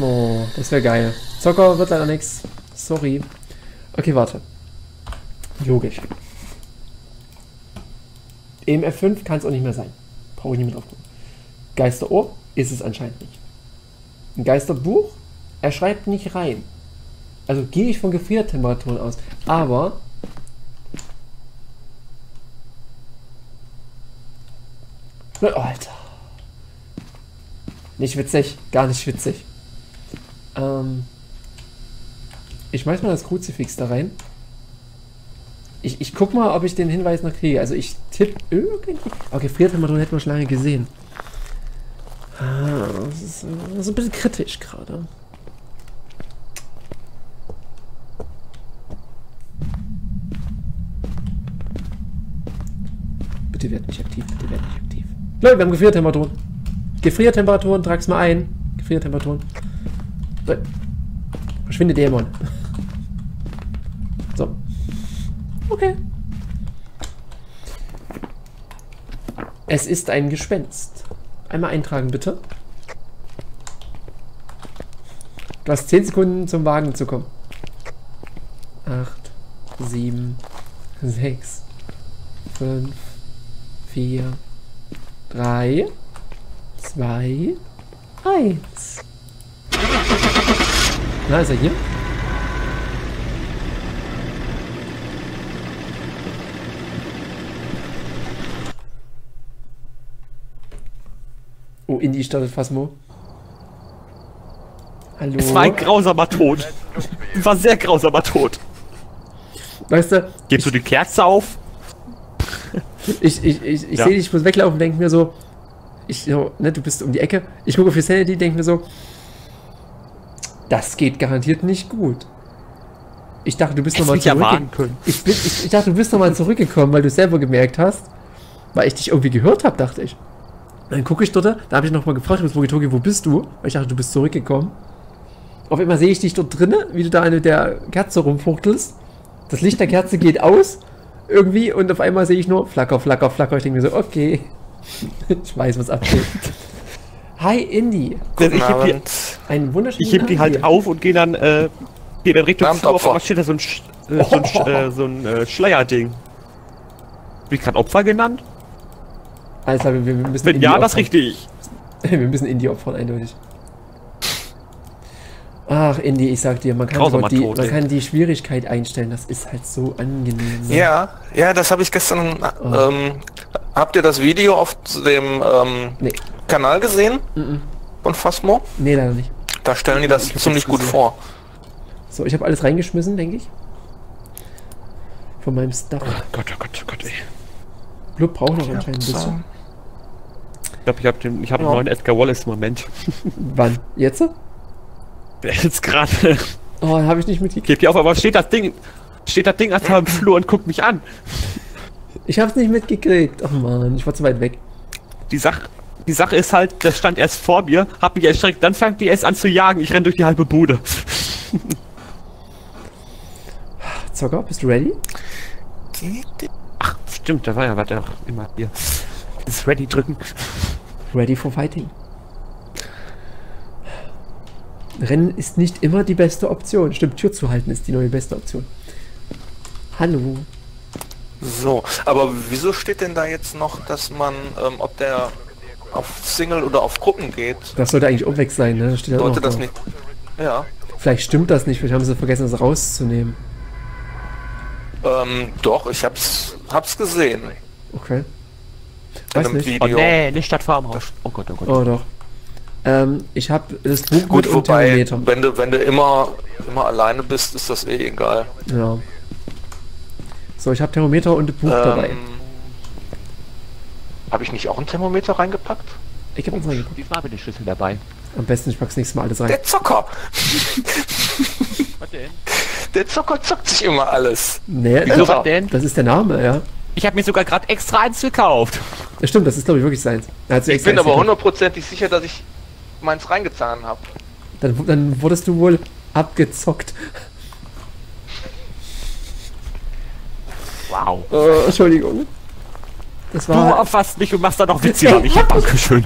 Oh, das wäre geil. Zocker wird leider nichts. Sorry. Okay, warte. Logisch. Im F5 kann es auch nicht mehr sein. Brauche ich nicht mit aufgucken. Geisterohr ist es anscheinend nicht. Ein Geisterbuch, er schreibt nicht rein. Also gehe ich von Gefriertemperaturen aus. Aber Oh, Alter. Nicht witzig, gar nicht witzig. Ähm, ich schmeiß mal das Kruzifix da rein. Ich, ich guck mal, ob ich den Hinweis noch kriege. Also ich tippe irgendwie. Okay, Gefriertemperatur hätten wir schon lange gesehen. Ah, das ist, das ist ein bisschen kritisch gerade. Bitte werd nicht aktiv, bitte werd nicht aktiv. Leute, wir haben Gefriertemperaturen. Gefriertemperaturen, trag's mal ein. Gefriertemperaturen. Verschwinde Dämon. So. Okay. Es ist ein Gespenst. Einmal eintragen, bitte. Du hast 10 Sekunden zum Wagen zu kommen. 8, 7, 6, 5, 4, 3, 2, 1. Na, ist er hier? Oh, Indie startet Phasmo. Hallo? Es war ein grausamer Tod. Es war ein sehr grausamer Tod. Weißt du, Gibst du die Kerze auf? ich, ich, ich, ich Ja. sehe dich, ich muss weglaufen und denke mir so, ich, so, ne, du bist um die Ecke. Ich gucke auf die Sanity, denke mir so, das geht garantiert nicht gut. Ich dachte, du bist nochmal mich ja zurück. warnen können. Ich, bin, ich, ich dachte, du bist nochmal zurückgekommen, weil du es selber gemerkt hast. Weil ich dich irgendwie gehört habe, dachte ich. Dann gucke ich dort, da habe ich nochmal gefragt, Togi, wo bist du? Weil ich dachte, du bist zurückgekommen. Auf einmal sehe ich dich dort drinnen, wie du da eine der Kerze rumfuchtelst. Das Licht der Kerze geht aus, irgendwie, und auf einmal sehe ich nur Flacker, Flacker, Flacker. Ich denke mir so, okay. (laughs) Ich weiß, was abgeht. Hi, Indy. Ich Guten heb die, Abend. Einen wunderschönen ich heb die halt dir. auf und gehe dann, äh, geh dann Richtung Abend, Flur, auf Opfer. einmal steht da so ein, Sch äh, so ein, Sch äh, so ein äh, Schleierding. Hab ich gerade Opfer genannt? Alles klar, wir, wir müssen Wenn Indy ja, das opfern. richtig. (laughs) Wir müssen Indie opfern, eindeutig. Ach, Indie, ich sag dir, man kann, Grausamer die, Tod, man kann die Schwierigkeit einstellen. Das ist halt so angenehm. ne? Ja, ja, das habe ich gestern. Ähm, habt ihr das Video auf dem ähm, Nee. Kanal gesehen von Fasmo? Nee, leider nicht. Da stellen die das ziemlich gut gesehen. vor. So, ich habe alles reingeschmissen, denke ich. Von meinem Stuff. Gott, oh Gott, oh Gott, ey. Blub braucht noch anscheinend ein bisschen. Ich glaube, ich habe den, ich hab Ja. einen neuen Edgar Wallace-Moment. (laughs) Wann? Jetzt? Jetzt gerade. Oh, habe ich nicht mitgekriegt. Ihr auf, aber steht das Ding, steht das Ding einfach im Flur und guckt mich an. Ich hab's nicht mitgekriegt. Oh man, ich war zu weit weg. Die Sache, die Sache ist halt, das stand erst vor mir, hab mich erschreckt, dann fängt die erst an zu jagen. Ich renn durch die halbe Bude. (laughs) Zocker, bist du ready? Ach, stimmt, da war ja was noch immer hier. Das Ready drücken. Ready for fighting. Rennen ist nicht immer die beste Option. Stimmt, Tür zu halten ist die neue beste Option. Hallo. So, aber wieso steht denn da jetzt noch, dass man, ähm, ob der auf Single oder auf Gruppen geht? Das sollte eigentlich auch weg sein, ne? Das steht ja auch Sollte noch das da. nicht. Ja. Vielleicht stimmt das nicht, vielleicht haben sie vergessen, das rauszunehmen. Ähm, doch, ich hab's, hab's gesehen. Okay. Weiß nicht. Oh Video. nee, nicht statt Farmhaus. Oh Gott, oh Gott. Oh doch. Ähm, ich habe das Buch Gut, mit und wobei, Thermometer. wenn du, wenn du immer, immer alleine bist, ist das eh egal. Ja. So, ich habe Thermometer und Buch dabei. Ähm, habe ich nicht auch ein Thermometer reingepackt? Ich habe. Diesmal habe ich den Schlüssel dabei. Am besten, ich pack's nächstes Mal alles rein. Der Zocker! Was denn? Der Zocker zockt sich immer alles. Nee, Wieso das, was denn? das ist der Name, ja. Ich habe mir sogar gerade extra eins gekauft. Das stimmt, das ist glaube ich wirklich seins. Ich bin eins aber hundertprozentig sicher, dass ich meins reingetan habe. Dann, dann wurdest du wohl abgezockt. Wow. Äh, Entschuldigung. Das Du war. erfasst mich und machst da noch Witze über mich. Dankeschön.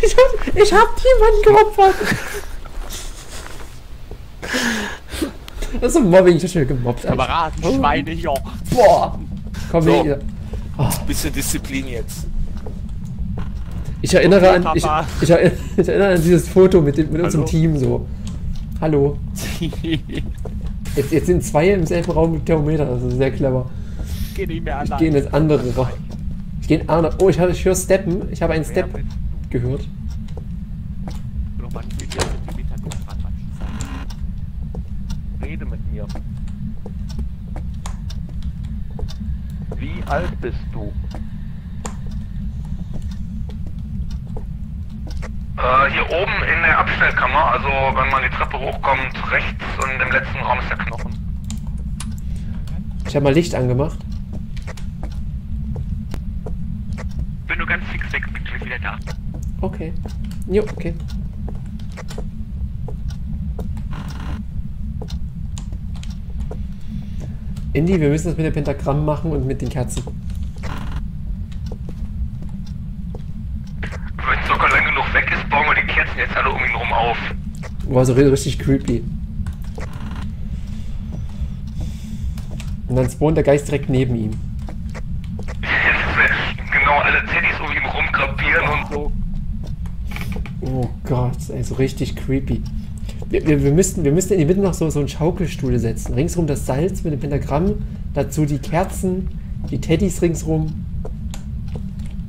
Ich hab, ich hab jemanden geopfert. Das ist so Mobbing, ich hab schon gemobbt. Kameraden, Schweine, ja. Boah. Komm So. hier. Bisschen Disziplin jetzt. Ich erinnere an. Ich, ich, erinnere, (laughs) ich erinnere an dieses Foto mit, dem, mit unserem? Team so. Hallo. (laughs) Jetzt, jetzt sind zwei im selben Raum mit Thermometer, das ist sehr clever. Geh nicht mehr Ich allein. gehe in das andere Raum. Ich gehe in andere. Oh, ich, ich höre Steppen. Ich habe einen Step gehört. Rede mit mir. Wie alt bist du? Äh, hier oben in der Abstellkammer, also wenn man die Treppe hochkommt, rechts und im letzten Raum ist der Knochen. Ich habe mal Licht angemacht. bin gleich wieder da. Okay. Jo, okay. Indy, wir müssen das mit dem Pentagramm machen und mit den Kerzen. Wenn Zucker lang ist, bauen wir die Kerzen jetzt alle um ihn rum auf. War so ri- richtig creepy. Und dann spawnt der Geist direkt neben ihm. Jetzt, (laughs) genau, alle Teddys um ihn rumgrabieren und so. Oh Gott, ey, so richtig creepy. Wir, wir, wir, müssten, wir müssten in die Mitte noch so, so einen Schaukelstuhl setzen. Ringsrum das Salz mit dem Pentagramm, dazu die Kerzen, die Teddys ringsrum.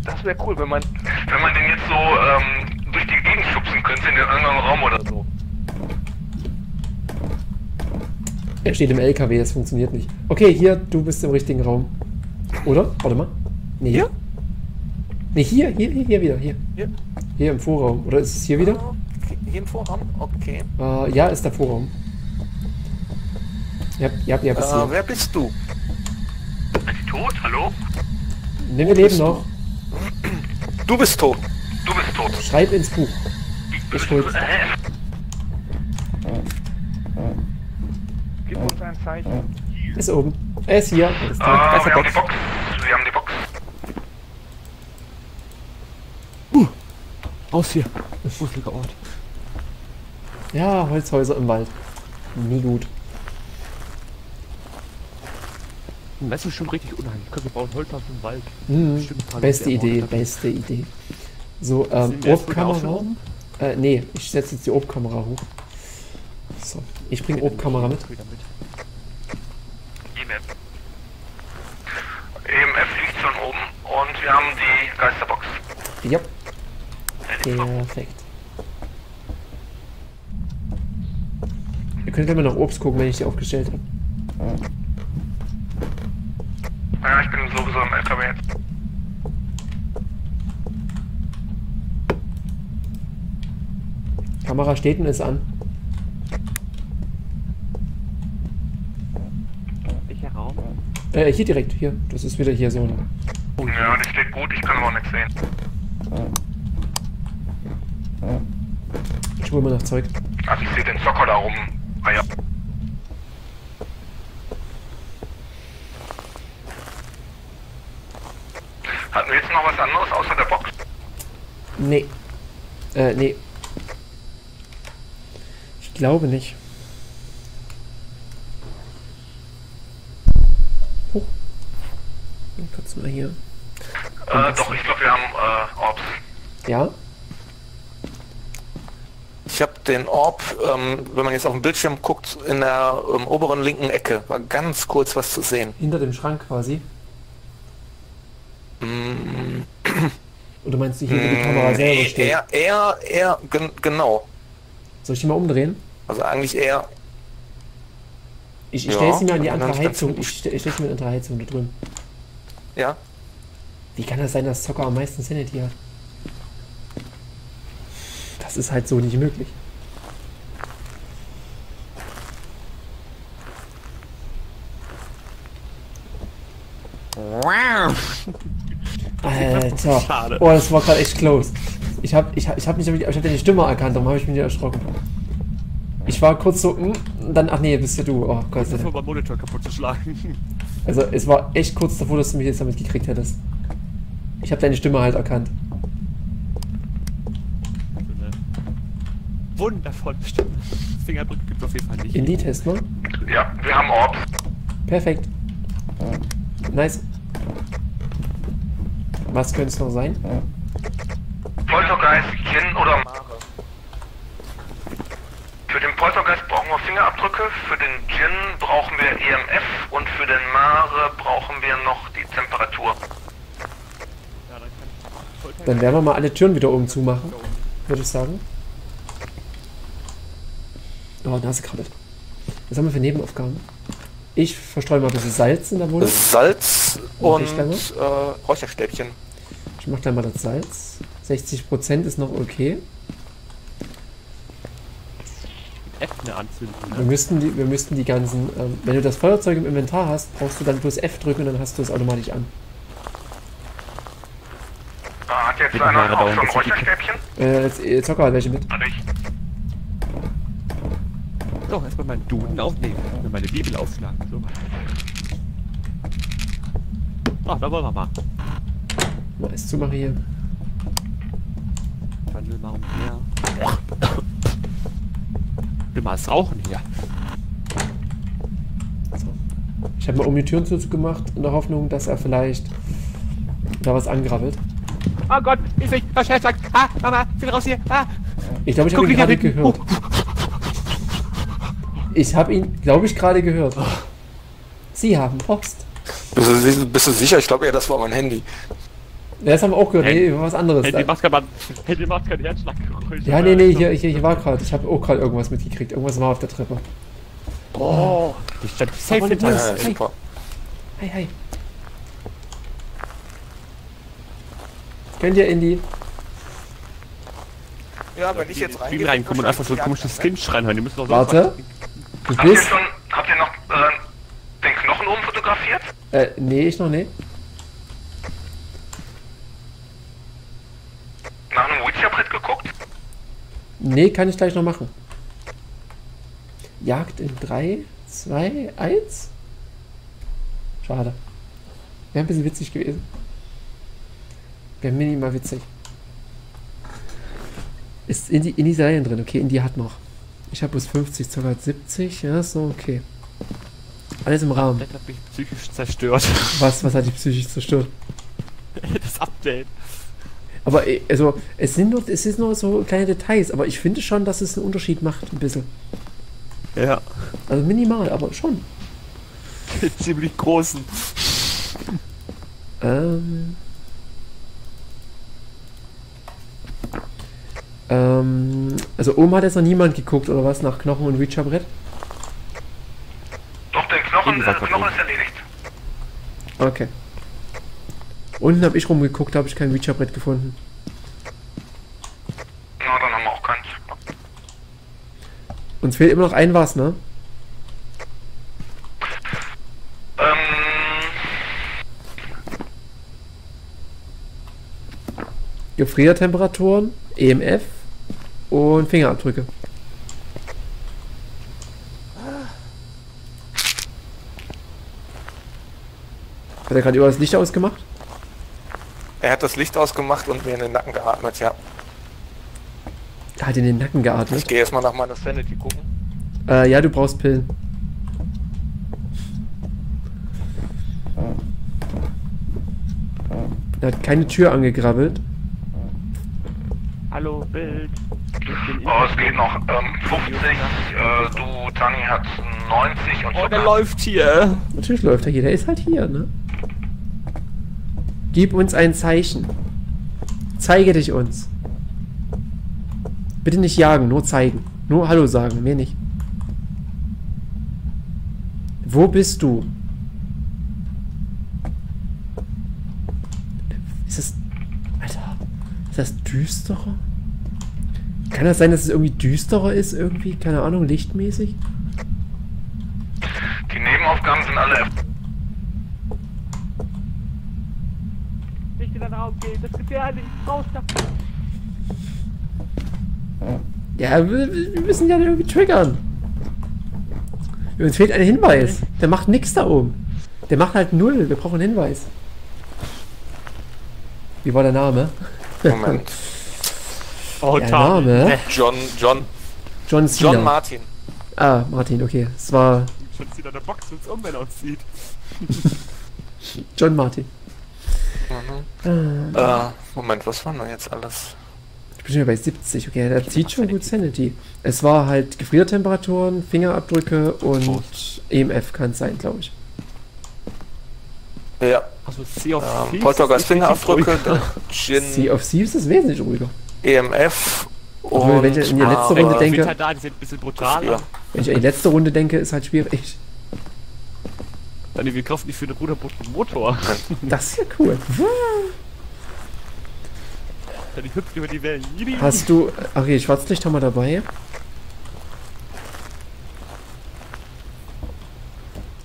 Das wäre cool, wenn man. Wenn man den jetzt so ähm, durch die Gegend schubsen könnte in den anderen Raum oder so. Er steht im LKW, das funktioniert nicht. Okay, hier, du bist im richtigen Raum. Oder? Warte mal. Nee, Hier? Nee, hier, hier, hier, hier wieder, hier. Hier? Hier im Vorraum. Oder ist es hier wieder? Okay, hier im Vorraum? Okay. Äh, ja, ist der Vorraum. Ja, ja, ja, bis Äh, hier. wer bist du? Ist sie tot? Hallo? Nee, wir leben noch. Du bist tot. Schreib ins Buch. Ich hol's. Gib uns ein Zeichen. Ist oben. Er ist hier. Er ist da. wir haben die Box. Wir haben die Box. Raus hier. Gruseliger Ort. Ja, Holzhäuser im Wald. Nie gut. Das ist schon richtig unheimlich. Können wir bauen Holzhaus im Wald. Mhm. Bestimmt ein paar Beste Idee, beste Idee. So, ähm, Obkamera. Äh, nee, ich setze jetzt die Obkamera hoch. So, ich bringe Obkamera mit. Wieder mit. EMF. EMF liegt schon oben und wir haben die Geisterbox. Ja, perfekt. Ihr könnt immer nach Obst gucken, wenn ich die aufgestellt habe. Ja, ich bin sowieso im LKW jetzt. Kamera steht und ist an. Welcher Raum? Äh, hier direkt, hier. Das ist wieder hier so ein. Ja, die steht gut, ich kann aber auch nichts sehen. Ich hole mal nach Zeug. Also ich sehe den Zocker da rum. Ah ja. Hatten wir jetzt noch was anderes außer der Box? Nee. Äh, nee. Ich glaube nicht. Hoch. Mal Kurz mal hier. Äh, doch, ich glaube wir haben äh, Orbs. Ja? Ich habe den Orb, ähm, wenn man jetzt auf dem Bildschirm guckt, in der ähm, oberen linken Ecke. War ganz kurz was zu sehen. Hinter dem Schrank quasi. Mm, Oder meinst du hier, wo die Kamera selber steht? eher, eher, eher, gen genau. Soll ich die mal umdrehen? Also eigentlich eher, Ich, ich Ja, stelle sie mir an die andere Heizung. Ich stelle stell sie mir an die andere Heizung da drüben. ja. Wie kann das sein, dass Zocker am meisten Sanity hat? Das ist halt so nicht möglich. Alter. (laughs) Schade. Oh, das war gerade echt close. Ich habe ich hab, ich hab ich hab deine Stimme erkannt, darum habe ich mich nicht erschrocken. Ich war kurz so, mm, und dann, ach nee, bist ja du. Oh Gott sei Das Dank. war mein Monitor kaputt zu schlagen. (laughs) Also es war echt kurz davor, dass du mich jetzt damit gekriegt hättest. Ich habe deine Stimme halt erkannt. Wundervoll bestimmt. Fingerabdrücke gibt es auf jeden Fall nicht. Indie, test mal. Ja, wir haben Orbs. Perfekt. Nice. Was könnte es noch sein? Poltergeist, Djinn oder Mare. Für den Poltergeist brauchen wir Fingerabdrücke, für den Djinn brauchen wir EMF und für den Mare brauchen wir noch die Temperatur. Dann werden wir mal alle Türen wieder oben zumachen, würde ich sagen. Oh, Nase krabbelt. Was haben wir für Nebenaufgaben? Ich verstreue mal ein bisschen Salz in der Wohnung. Salz und ich dann äh, Räucherstäbchen. Ich mache gleich mal das Salz. 60% ist noch okay. Äpfel anzünden. Wir Ne? müssten die, wir müssten die ganzen. Ähm, wenn du das Feuerzeug im Inventar hast, brauchst du dann bloß F drücken und dann hast du es automatisch an. Ah, jetzt Mit einer auch ein die- Räucherstäbchen? Äh, jetzt, äh, Zocker hat welche mit. Ich. So, erstmal meinen Duden aufnehmen. Mir meine Bibel aufschlagen. So. Ach, da wollen wir mal. Mal ist zumache hier. Wandel mal umher. (laughs) Will mal das Rauchen hier. So. Ich habe mal um die Türen zugemacht in der Hoffnung, dass er vielleicht da was angrabbelt. Oh Gott, ist ich, sagt. Ah, Mama, will raus hier. Ah, Ich glaube, ich habe ihn gerade. Oh. gehört. Ich habe ihn, glaube ich, gerade gehört. Sie haben Post. Bist du, bist du sicher? Ich glaube ja, das war mein Handy. Ja, das haben wir auch gehört. Hey. Nee, was anderes. Handy macht kein, (laughs) Handy macht kein Herzschlaggeräusche. Ja, nee, nee, hier, hier, hier war gerade. Ich habe auch gerade irgendwas mitgekriegt. Irgendwas war auf der Treppe. Oh, ich stand safe Aber Ja, uns. Hey. super. Hi, hi. Könnt ihr in die. Ja, wenn ich jetzt Wie reingehe... reinkommen und einfach so ein komisches Skin schreien hören. Die müssen doch so Warte. Du Habt ihr bist. schon, habt ihr noch äh, den Knochen oben fotografiert? Äh, nee, ich noch nicht. Nach einem Ouija-Brett geguckt? Nee, kann ich gleich noch machen. Jagd in 3, 2, 1? Schade. Wäre ein bisschen witzig gewesen. Wäre minimal witzig. Ist in die, in die Serien drin. Okay, in die hat noch. Ich habe bis 50, sogar 70. Ja, so, okay. Alles im Rahmen. Das hat mich psychisch zerstört. Was, was hat die psychisch zerstört? (laughs) Das Update. Aber äh, also, es sind nur, es ist nur so kleine Details, aber ich finde schon, dass es einen Unterschied macht, ein bisschen. Ja. Also minimal, aber schon. Ziemlich großen. Ähm. Ähm, also oben hat jetzt noch niemand geguckt oder was nach Knochen und Ouija-Brett? Doch, den Knochen, äh, Knochen ist erledigt. Okay. Unten habe ich rumgeguckt, da habe ich kein Ouija-Brett gefunden. Na, dann haben wir auch keins. Uns fehlt immer noch ein was, ne? Ähm, Gefriertemperaturen, EMF und Fingerabdrücke. Hat er gerade über das Licht ausgemacht? Er hat das Licht ausgemacht und mir in den Nacken geatmet, ja. Er hat in den Nacken Ich geatmet. gehe erstmal nach meiner Sanity gucken. Äh, ja, du brauchst Pillen. Er hat keine Tür angegrabbelt. Hallo, Bild. Ich oh, es geht noch. Ähm, 50, äh, du, Tani, hat 90 und Oh, der läuft hier. Natürlich läuft er hier, der ist halt hier, ne? Gib uns ein Zeichen. Zeige dich uns. Bitte nicht jagen, nur zeigen. Nur Hallo sagen, mehr nicht. Wo bist du? Ist das. Alter. Ist das düsterer? Kann das sein, dass es irgendwie düsterer ist? Irgendwie? Keine Ahnung, lichtmäßig? Die Nebenaufgaben sind alle den Raum gehen, das ist gefährlich. Raus da. Ja, wir, wir müssen ja irgendwie triggern. Uns fehlt ein Hinweis. Der macht nichts da oben. Der macht halt null. Wir brauchen einen Hinweis. Wie war der Name? Moment. (laughs) Oh, Der Name? John, John, John Cena. John Martin. ah, Martin, okay. Es war Schon zieht er eine Box uns um, wenn er uns sieht. John Martin. Äh, Moment, was war denn jetzt alles? Ich bin schon bei 70. Okay, der zieht schon gut Sanity. Es war halt Gefriertemperaturen, Fingerabdrücke und EMF kann es sein, glaube ich. Ja, Also, Sea of ähm, Thieves Poltergeist ist Fingerabdrücke, der (laughs) Sea Gin, of Thieves ist wesentlich ruhiger. EMF Obwohl, und... wenn ich in die letzte ah, Runde denke- Winter da, die sind ein bisschen brutaler. Ja. Wenn ich an die letzte Runde denke, ist halt schwierig. Dann wir kaufen die für eine Ruderboot einen Motor. (laughs) Das ist ja cool. Dann die hüpft über die Wellen. Hast du. Ach okay, Schwarzlicht haben wir dabei.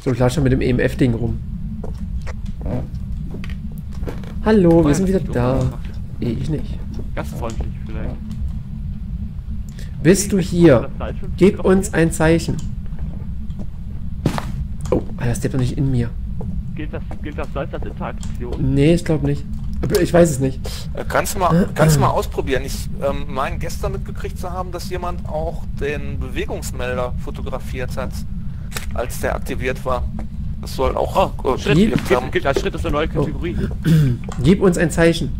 So, klar schon mit dem EMF-Ding rum. Hallo, wir sind wieder da. Ich nicht. Gastfreundlich vielleicht. Bist du hier? Gib uns hier? ein Zeichen. Oh, er steppt doch nicht in mir. Gilt das, gilt das Salz als Interaktion? Nee, ich glaube nicht. Ich weiß es nicht. Äh, Kannst du mal, kannst du mal (clears throat) ausprobieren. Ich ähm, meine gestern mitgekriegt zu haben, dass jemand auch den Bewegungsmelder fotografiert hat, als der aktiviert war. Das soll auch Oh, äh, Schritt, gewirkt gilt, als Schritt, ist eine neue Oh. Kategorie. (clears throat) Gib uns ein Zeichen.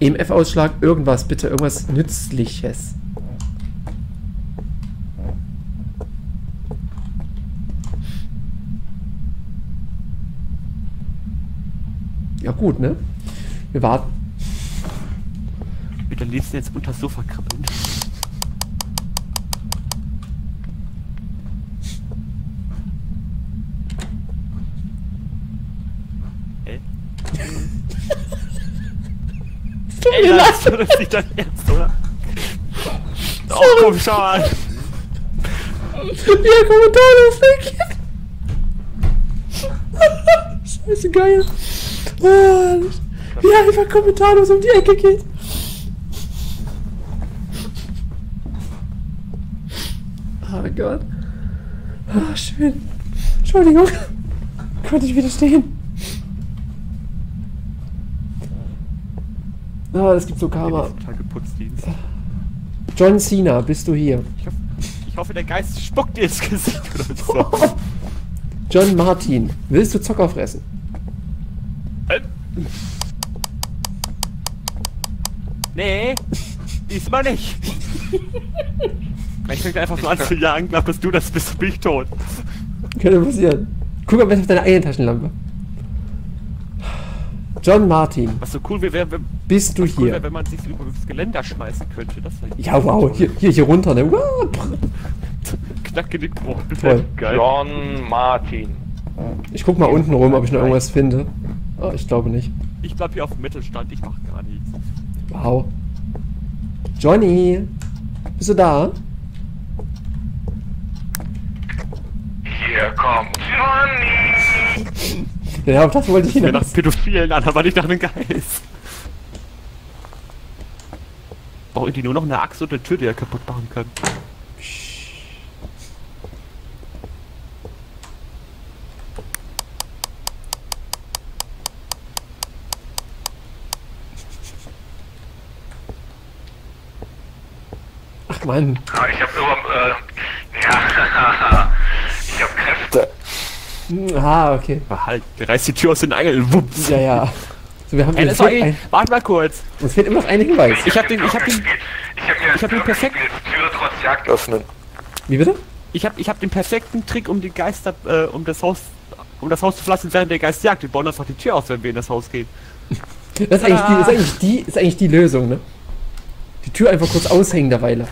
EMF-Ausschlag, irgendwas, bitte, irgendwas Nützliches. Ja gut, ne? Wir warten. Bitte liebsten jetzt unter das Sofa krabbeln. Hä? (laughs) Ey, das ist nicht dein Ernst, oder? (laughs) Oh, komm, schau an. Ja, kommentarlos (laughs) weg! Scheiße, geil. Ah, Wie einfach kommentarlos um die Ecke geht. Oh Gott. Ah, schön. Entschuldigung. Konnte ich widerstehen. Ah, das gibt so Karma. John Cena, bist du hier? Ich hoffe, ich hoffe, der Geist spuckt dir ins Gesicht oder so. (laughs) John Martin, willst du Zocker fressen? Nee, diesmal nicht. Ich fängt einfach so an zu jagen, glaubst du, das bist, bin ich tot. Könnte passieren. Guck mal besser auf deine eigene Taschenlampe. John Martin, Was so cool wäre, wenn, bist du cool wär, hier? wenn man sich über das Geländer schmeißen könnte. Das Ja, wow, hier, hier, hier runter, ne? Knackgenickbruch. Toll. Geil. John Martin. Ich guck mal unten rum, ob ich noch irgendwas finde. Oh, ich glaube nicht. Ich bleib hier auf dem Mittelstand, ich mach gar nichts. Wow. Johnny, bist du da? Hier kommt Johnny. Ja, auf das wollte ich Mir nach hinaus. Pädophilen an, aber nicht nach einem Geist. Brauchen die nur noch eine Axt und eine Tür, die er kaputt machen kann. Mann. Ah, ich habe über, äh, ja, (laughs) ich habe Kräfte. Hm, Ah, okay. Aber halt, der reißt die Tür aus den Angeln. Wumps. Ja, ja. So, wir haben eh, ein, warte mal kurz. uns fehlt immer noch ein Hinweis. Ich hab den, ich hab den, Ich habe mir ich hab den perfekt- Tür trotz Jagd Öffnen. Wie bitte? ich hab, ich hab den perfekten Trick, um die Geister, äh, um das Haus, um das Haus zu verlassen, während der Geist jagt. Wir bauen einfach die Tür aus, wenn wir in das Haus gehen. Das ist eigentlich die, ist eigentlich die, ist eigentlich die Lösung, ne? Die Tür einfach kurz aushängen derweile.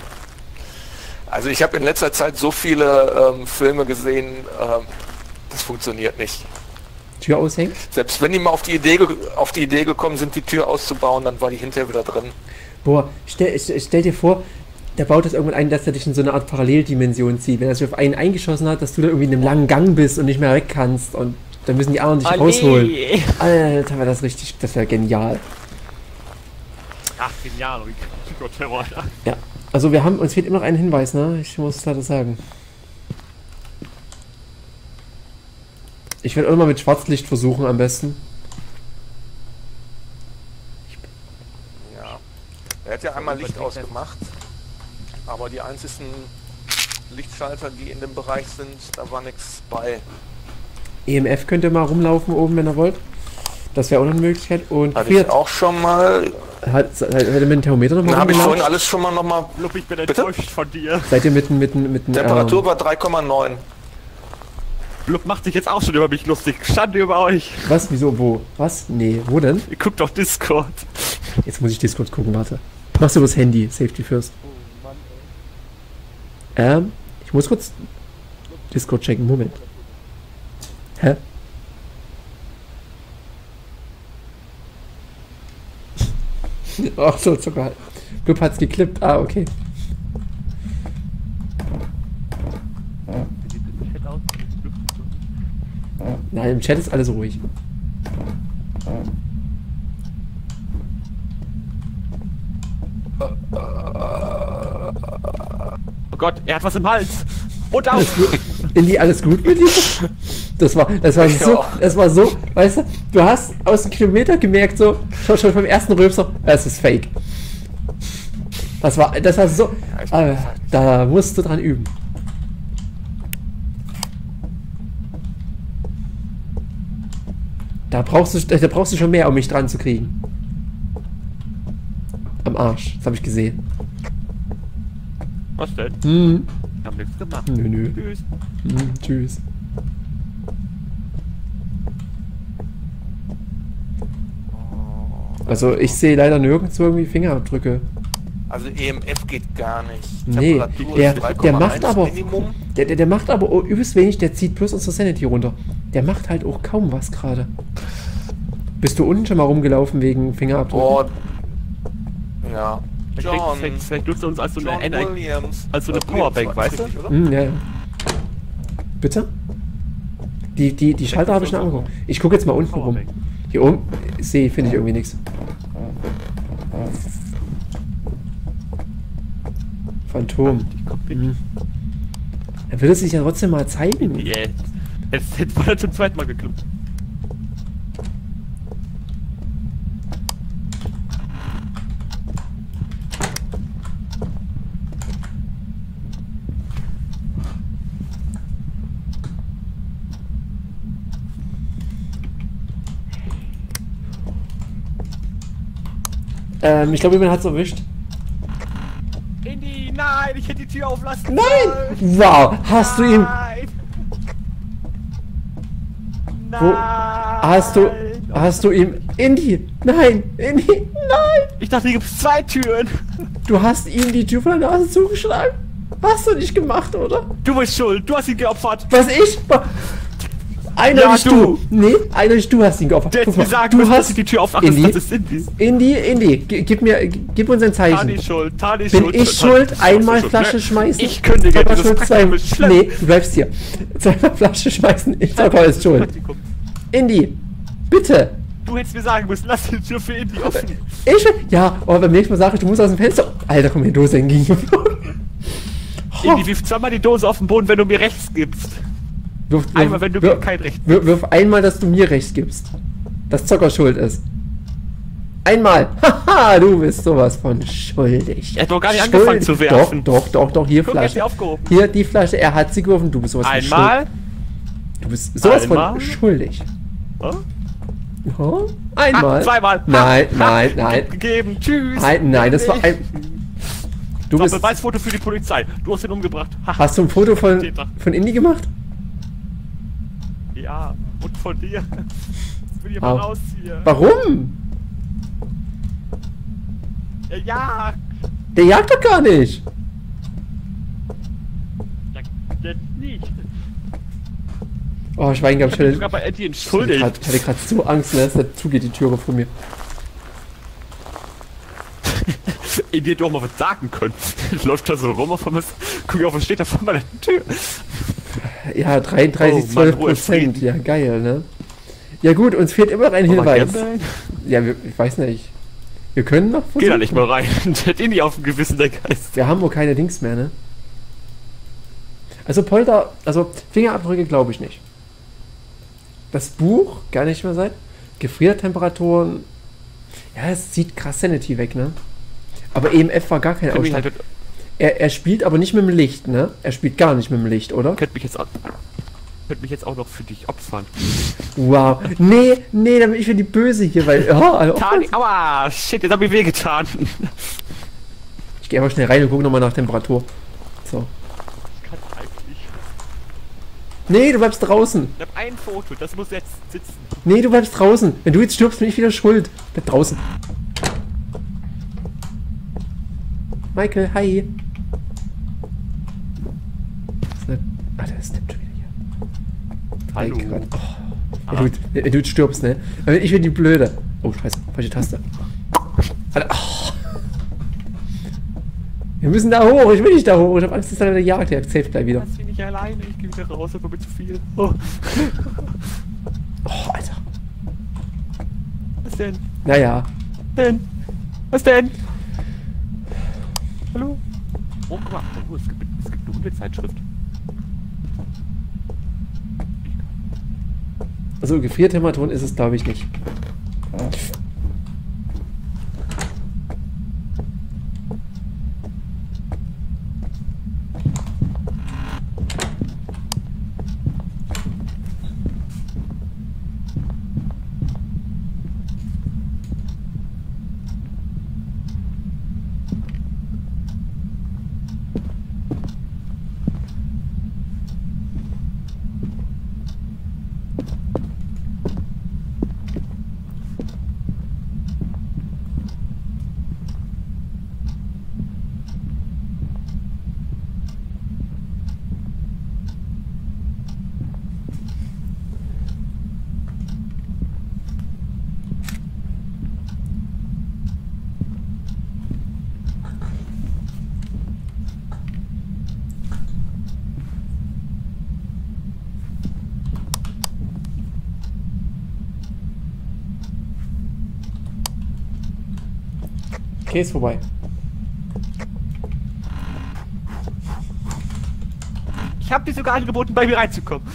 Also ich habe in letzter Zeit so viele ähm, Filme gesehen, ähm, das funktioniert nicht. Tür aushängen? Selbst wenn die mal auf die, Idee auf die Idee gekommen sind, die Tür auszubauen, dann war die hinterher wieder drin. Boah, stell, stell, dir vor, der baut das irgendwann ein, dass er dich in so eine Art Paralleldimension zieht. Wenn er sich auf einen eingeschossen hat, dass du da irgendwie in einem langen Gang bist und nicht mehr weg kannst und dann müssen die anderen dich rausholen. Alter, wäre das richtig, das wäre genial. Ach, genial. Gott. Ja, also wir haben, uns fehlt immer noch ein Hinweis, ne? Ich muss leider sagen. Ich werde immer mit Schwarzlicht versuchen am besten. Ja. Er hat ja einmal Licht ausgemacht, aber die einzigen Lichtschalter, die in dem Bereich sind, da war nichts bei. EMF könnt ihr mal rumlaufen oben, wenn ihr wollt. Das wäre auch eine Möglichkeit. Und Hatte ich auch schon mal. Hat, hat, hat ihr mit dem Thermometer noch Dann mal habe ich vorhin alles schon mal nochmal. Lupp, ich bin Bitte? enttäuscht von dir. Seid ihr mitten, mitten, mitten, Temperatur ähm, war 3,9. Lupp macht sich jetzt auch schon über mich lustig. Schande über euch. was, wieso, wo, was? Nee, wo denn? Ihr guckt auf Discord. Jetzt muss ich Discord gucken, warte. Machst du das Handy, Safety first. Ähm, ich muss kurz Discord checken, Moment. Hä? Ach (laughs) oh, so, Zucker. Glück hat's geklippt. Ah, okay. Nein, im Chat ist alles ruhig. Oh Gott, er hat was im Hals. Und aus. Illy, alles gut mit dir? (laughs) Das war, das war so, Ja. das war so, weißt du, du hast aus einem Kilometer gemerkt, so, schon, schon beim ersten Rülpser, es ist fake. Das war, das war so, ich äh, da musst du dran üben. Da brauchst du, da brauchst du schon mehr, um mich dran zu kriegen. Am Arsch, das habe ich gesehen. Was denn? Hm, Wir haben nichts gemacht. nö, nö. Tschüss. Hm, tschüss. Also ich sehe leider nirgendwo irgendwie Fingerabdrücke. Also EMF geht gar nicht. Nee, der, ist der 3,1 macht aber Minimum. der, der, der macht aber übelst wenig, der zieht bloß unsere Sanity runter. Der macht halt auch kaum was gerade. Bist du unten schon mal rumgelaufen wegen Fingerabdrücken? Oh. Ja. Vielleicht, John. vielleicht, vielleicht nutzt er uns als so eine, John Ener- Williams. als so eine Powerbank, weißt du? richtig, oder? Hm, ja, ja. Bitte? Die, die, die Schalter habe ich schon angeguckt. Ich gucke jetzt mal unten rum. Hier oben sehe, finde ich irgendwie nichts. Phantom. Ich guck nicht. Hm. Er es sich ja trotzdem mal zeigen. Yeah. Jetzt, jetzt war er zum zweiten Mal geklappt. Ähm, ich glaube, jemand hat es erwischt. Indy, nein, ich hätte die Tür auflassen. Nein! Wow, hast du ihm. Nein! Wo hast du. Hast du ihm. Indy! Nein! Indy! Nein! Ich dachte, hier gibt es zwei Türen. Du hast ihm die Tür von der Nase zugeschlagen. Hast du nicht gemacht, oder? Du bist schuld, du hast ihn geopfert. Was ich? Eindeutig Ja, du. du. Nee, eindeutig du hast ihn geopfert. Du hättest Guck mal, mir sagen du hast ich die Tür aufmache. Indy, Das ist Indy. Indy, Indy, gi- gib mir, gi- gib uns ein Zeichen. Tani schuld, Tani Bin schuld. ich Tani- schuld? Einmal Flasche ne? schmeißen? Ich kündige, dieses schuld sein. Nee, du bleibst hier. (laughs) Zweimal Flasche schmeißen, ich Zocker ist schuld. Indy, bitte. Du hättest mir sagen müssen, lass die Tür für Indy offen. Ich? Ja, aber beim nächsten Mal sage ich, du musst aus dem Fenster. Alter, komm hier, Dose entgegengeflogen. Indy, wirf zweimal die Dose auf den Boden, wenn du mir rechts gibst. Wirf, Einmal, wenn du mir kein Recht wirf, wirf einmal, dass du mir recht gibst. Dass Zocker schuld ist. Einmal. (laughs) Haha, du bist sowas von schuldig. Er hat doch gar nicht angefangen zu werfen. Doch, doch, doch, doch. Hier Guck, hat Flasche. Hier die Flasche. Er hat sie geworfen. Du bist sowas von Einmal. schuldig. Du bist sowas Einmal. von schuldig. Oh? Ja? Einmal. Ah, zweimal. Nein, Ha, nein, ha, nein. Gegeben. Tschüss. Nein, nein, das war ein. Du So, bist. Beweisfoto für die Polizei. Du hast ihn umgebracht. Ha. Hast du ein Foto von, von Indy gemacht? Ja, und von dir. Jetzt will ich Au. mal raus hier. Warum? Ja, ja. Der jagt doch gar nicht. jetzt nicht. Oh. Ich bin Ich sogar hatte bei Eddie entschuldigt. ich hatte gerade so Angst, ne, dass der zugeht, die Türe vor mir. (laughs) Eddie hätte auch mal was sagen können. (laughs) Läuft da so rum auf einmal. Guck auf, was steht da vor meiner Tür. Ja, 33, Oh, Mann, 12 Ruhe, Prozent. Ja, geil, ne? Ja gut, uns fehlt immer noch ein Aber Hinweis. Gambeln? Ja, wir, ich weiß nicht. Wir können noch Geh da nicht mal rein. (laughs) Hat Indy auf dem Gewissen, der Geist. Wir haben wohl keine Dings mehr, ne? Also Polter, also Fingerabdrücke glaube ich nicht. Das Buch, gar nicht mehr sein. Gefriertemperaturen. Ja, es zieht krass Sanity weg, ne? Aber EMF war gar kein Ausschlag. halt, Er, er spielt aber nicht mit dem Licht, ne? Er spielt gar nicht mit dem Licht, oder? könnte mich jetzt auch. Könnte mich jetzt auch noch für dich opfern. Wow. Nee, nee, dann bin ich für die Böse hier, weil. Ja, also, Tani, aua, shit, jetzt hab ich wehgetan. ich gehe aber schnell rein und gucke nochmal nach Temperatur. So. Nee, du bleibst draußen. Ich hab ein Foto, das muss jetzt sitzen. Nee, du bleibst draußen. Wenn du jetzt stirbst, bin ich wieder schuld. Bleib draußen. Michael, hi. Ist ne- Ah, der ist schon wieder hier. Hallo. Hey. Oh. Du, jetzt- wenn du jetzt stirbst, ne? Ich bin die Blöde. Oh, scheiße. Falsche Taste. Alter, oh. Wir müssen da hoch. Ich will nicht da hoch. Ich hab Angst, dass da wieder jagt. Der safe gleich wieder. Lass mich nicht alleine, ich geh wieder raus, aber mit zu viel. Oh, Oh, Alter. was denn? Naja. denn? Was denn? Hallo? Oh, guck mal. Oh, es gibt, es gibt eine Hundezeitschrift. Also Gefriertemperaturen ist es glaube ich nicht. Okay, ist vorbei. Ich habe dir sogar angeboten, bei mir reinzukommen.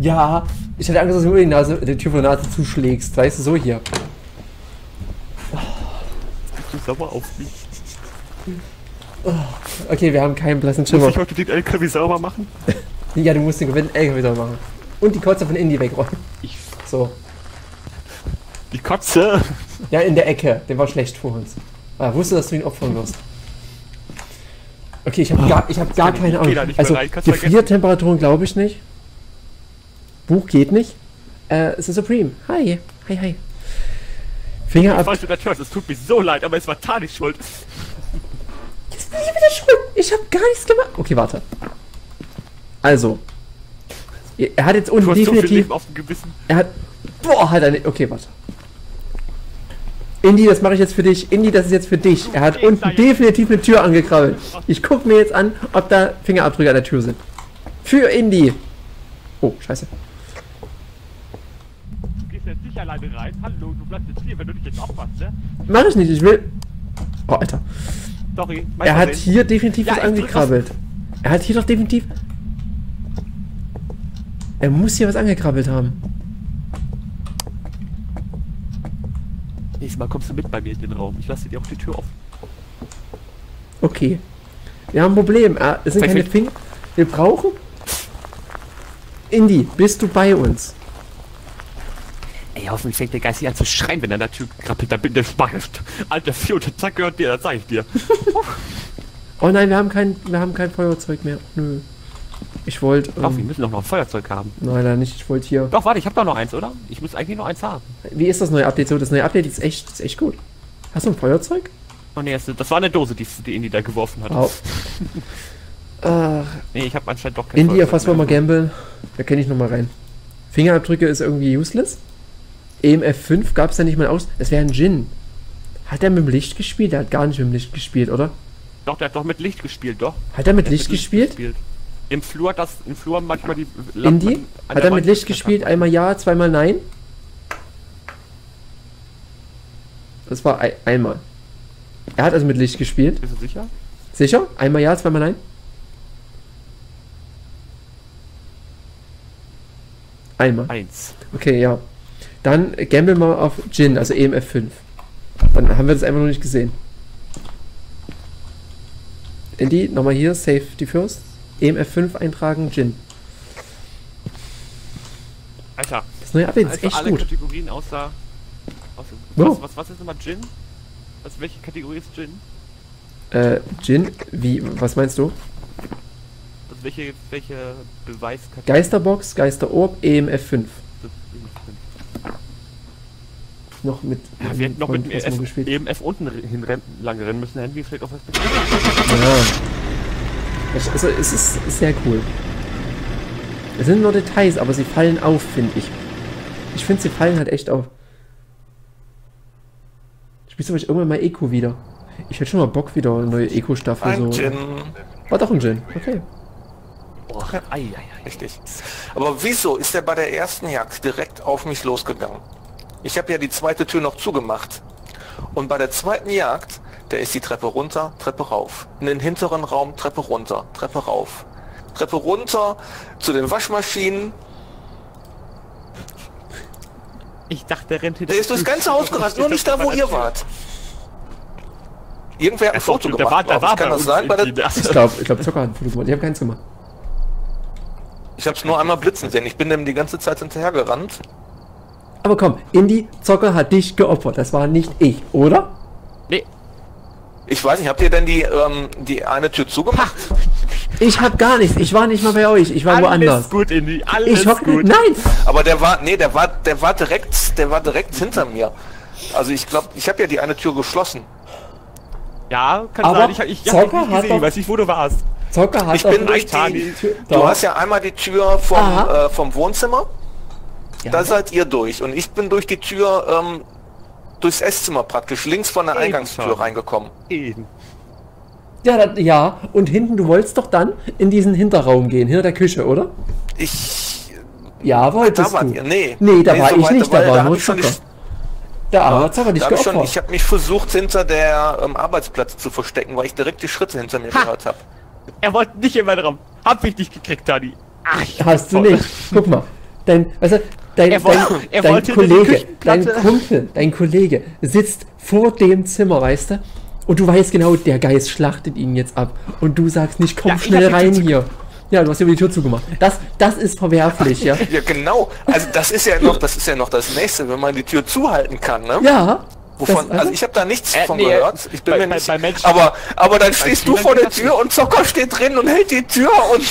Ja, ich hatte Angst, dass du mir die, Nase, die Tür von der Nase zuschlägst. Weißt du, so hier. Bist du sauer auf mich? Okay, wir haben keinen blassen Muss Schimmer. ich heute den LKW sauber machen? (laughs) Ja, du musst den kompletten LKW wieder machen. Und die Kotze von Indy wegräumen. Ich. So. Die Kotze. Ja, in der Ecke. Der war schlecht vor uns. Ah, wusste, dass du ihn opfern wirst. Okay, ich habe gar, ich hab gar keine Ahnung. Also. Gefriertemperaturen glaube ich nicht. Buch geht nicht. Äh, es ist Supreme. Hi. Hi, hi. Finger Ich ab. weiß, der Church, es tut mir so leid, aber es war Tani schuld. Jetzt bin ich wieder schuld. Ich habe gar nichts gemacht. Okay, warte. Also. Er hat jetzt unten so definitiv. Leben auf dem Gewissen. Er hat. Boah, hat er nicht. Okay, warte. Indy, das mache ich jetzt für dich. Indy, das ist jetzt für dich. Er hat unten definitiv eine Tür angekrabbelt. Ich gucke mir jetzt an, ob da Fingerabdrücke an der Tür sind. Für Indy. Oh, scheiße. Du gehst jetzt nicht alleine rein. Hallo, du bleibst jetzt hier, wenn du dich jetzt aufpasst, ne? Mach ich nicht, ich will. Oh, Alter. Sorry. Er hat Versehen. hier definitiv Ja, was angekrabbelt. Er hat hier doch definitiv. Er muss hier was angekrabbelt haben. Nächstes Mal kommst du mit bei mir in den Raum. Ich lasse dir auch die Tür offen. Okay. Wir haben ein Problem. Ah, Es sind keine. Finger. Wir brauchen. Indy, bist du bei uns? Ey, hoffentlich fängt der Geist nicht an zu schreien, wenn er an der Tür krabbelt. Da bin der Spaß. Alter, vierte Zack gehört dir, das sag ich dir. (laughs) Oh nein, wir haben kein, wir haben kein Feuerzeug mehr. Nö. Ich wollte. Doch, wir Ähm, müssen doch noch ein Feuerzeug haben. nein, leider nicht. Ich wollte hier. Doch, warte, ich habe doch noch eins, oder? Ich muss eigentlich noch eins haben. Wie ist das neue Update so? Das neue Update ist echt, ist echt gut. Hast du ein Feuerzeug? Oh nee, das war eine Dose, die, die Indy da geworfen hat. Au. Ach, (laughs) Nee, ich habe anscheinend doch kein Indy, auf was wollen wir gambeln? Da kenne ich nochmal rein. Fingerabdrücke ist irgendwie useless. EMF 5 gab es da nicht mal aus. Das wäre ein Jin. Hat er mit dem Licht gespielt? Der hat gar nicht mit dem Licht gespielt, oder? Doch, der hat doch mit Licht gespielt, doch. Hat er mit Der hat Licht gespielt? Im Flur das, im Flur manchmal die Indy? an Hat er mit Licht gespielt? Einmal ja, zweimal nein? Das war ein, einmal. Er hat also mit Licht gespielt. Bist du sicher? Sicher? Einmal ja, zweimal nein? Einmal. Eins. Okay, ja. Dann gamble mal auf Jin, also EMF 5. Dann haben wir das einfach noch nicht gesehen. Indy, nochmal hier, Safety First. EMF 5 eintragen, Jin. Alter, Das neue Update ist also echt alle gut. Kategorien außer... außer was, was, was ist nochmal Gin? Was, welche Kategorie ist Gin? Äh, Jin, wie, was meinst du? Also welche, welche Beweiskategorie? Geisterbox, Geisterorb, EMF 5. ist das? Noch mit. Ja, wir hätten noch mit dem EF, gespielt. EMF unten hinrennen, lang rennen müssen, hätten wir vielleicht auch was Ja. Also, es ist sehr cool. Es sind nur Details, aber sie fallen auf, finde ich. Ich finde, sie fallen halt echt auf. Spielst du vielleicht irgendwann mal Eco wieder? Ich hätte schon mal Bock wieder eine neue Eco-Staffel. So. Gin. War doch ein Gin. Okay. Boah, ei, ei, ei. Richtig. Aber wieso ist er bei der ersten Jagd direkt auf mich losgegangen? Ich habe ja die zweite Tür noch zugemacht. Und bei der zweiten Jagd Der ist die Treppe runter, Treppe rauf. In den hinteren Raum, Treppe runter, Treppe rauf. Treppe runter zu den Waschmaschinen. Ich dachte, der rennt hinter Der ist durchs ganze Haus gerannt, nur nicht da, wo ihr wart. Irgendwer hat ein Foto der war- gemacht. der glaub war ich. kann bei das uns sein? Ich glaube, ich glaub, Zocker hat ein Foto gemacht. Ich habe keins gemacht. ich habe es nur einmal blitzen sehen. Ich bin dem die ganze Zeit hinterhergerannt. Aber komm, Indy, Zocker hat dich geopfert. Das war nicht ich, oder? Nee, Ich weiß nicht, habt ihr denn die, ähm, die eine Tür zugemacht? Ich hab gar nichts. Ich war nicht mal bei euch. Ich war alles woanders. gut, Indy, alles Ich hocke. gut. Nein! Aber der war, nee, der war, der war direkt, der war direkt hinter mir. Also ich glaube, ich habe ja die eine Tür geschlossen. Ja, kann Aber sein. Ich, ich, ich hab Zocker nicht hat gesehen, doch- weiß nicht, wo du warst. Zocker hat Ich bin durch die, Tür- du Doch. hast ja einmal die Tür vom, äh, vom Wohnzimmer, Ja. da seid ihr durch und ich bin durch die Tür ähm, durchs Esszimmer praktisch links von der Eben Eingangstür schon. reingekommen. Eben. Ja, da, ja, und hinten, du wolltest doch dann in diesen Hinterraum gehen, hinter der Küche, oder? Ich, Ja, wolltest da du. ihr, nee. Nee, da war so ich nicht, da war nur Zocker. die- Der dich hab ich schon, geopfert. ich habe mich versucht hinter der ähm, Arbeitsplatz zu verstecken, weil ich direkt die Schritte hinter mir Ha. gehört habe. Er wollte nicht in meinen Raum. Hab ich nicht gekriegt, Tani. Ach, Hast du nicht. Guck mal. Dein, weißt du, dein, Er wollte- dein, er dein Kollege, dein. Kumpel, dein Kollege sitzt vor dem Zimmer, weißt du? Und du weißt genau, der Geist schlachtet ihn jetzt ab. Und du sagst nicht, komm Ja, schnell rein hier. Ja, du hast ja die Tür zugemacht. Das, das ist verwerflich, ja. (laughs) Ja, genau. Also das ist ja noch, das ist ja noch das nächste, wenn man die Tür zuhalten kann, ne? Ja. Wovon, das, also ich habe da nichts Äh, von nee, gehört. Ich bin bei- mir bei- nicht. bei Menschen- aber aber dann stehst du vor der Tür und Zocker steht drin und hält die Tür und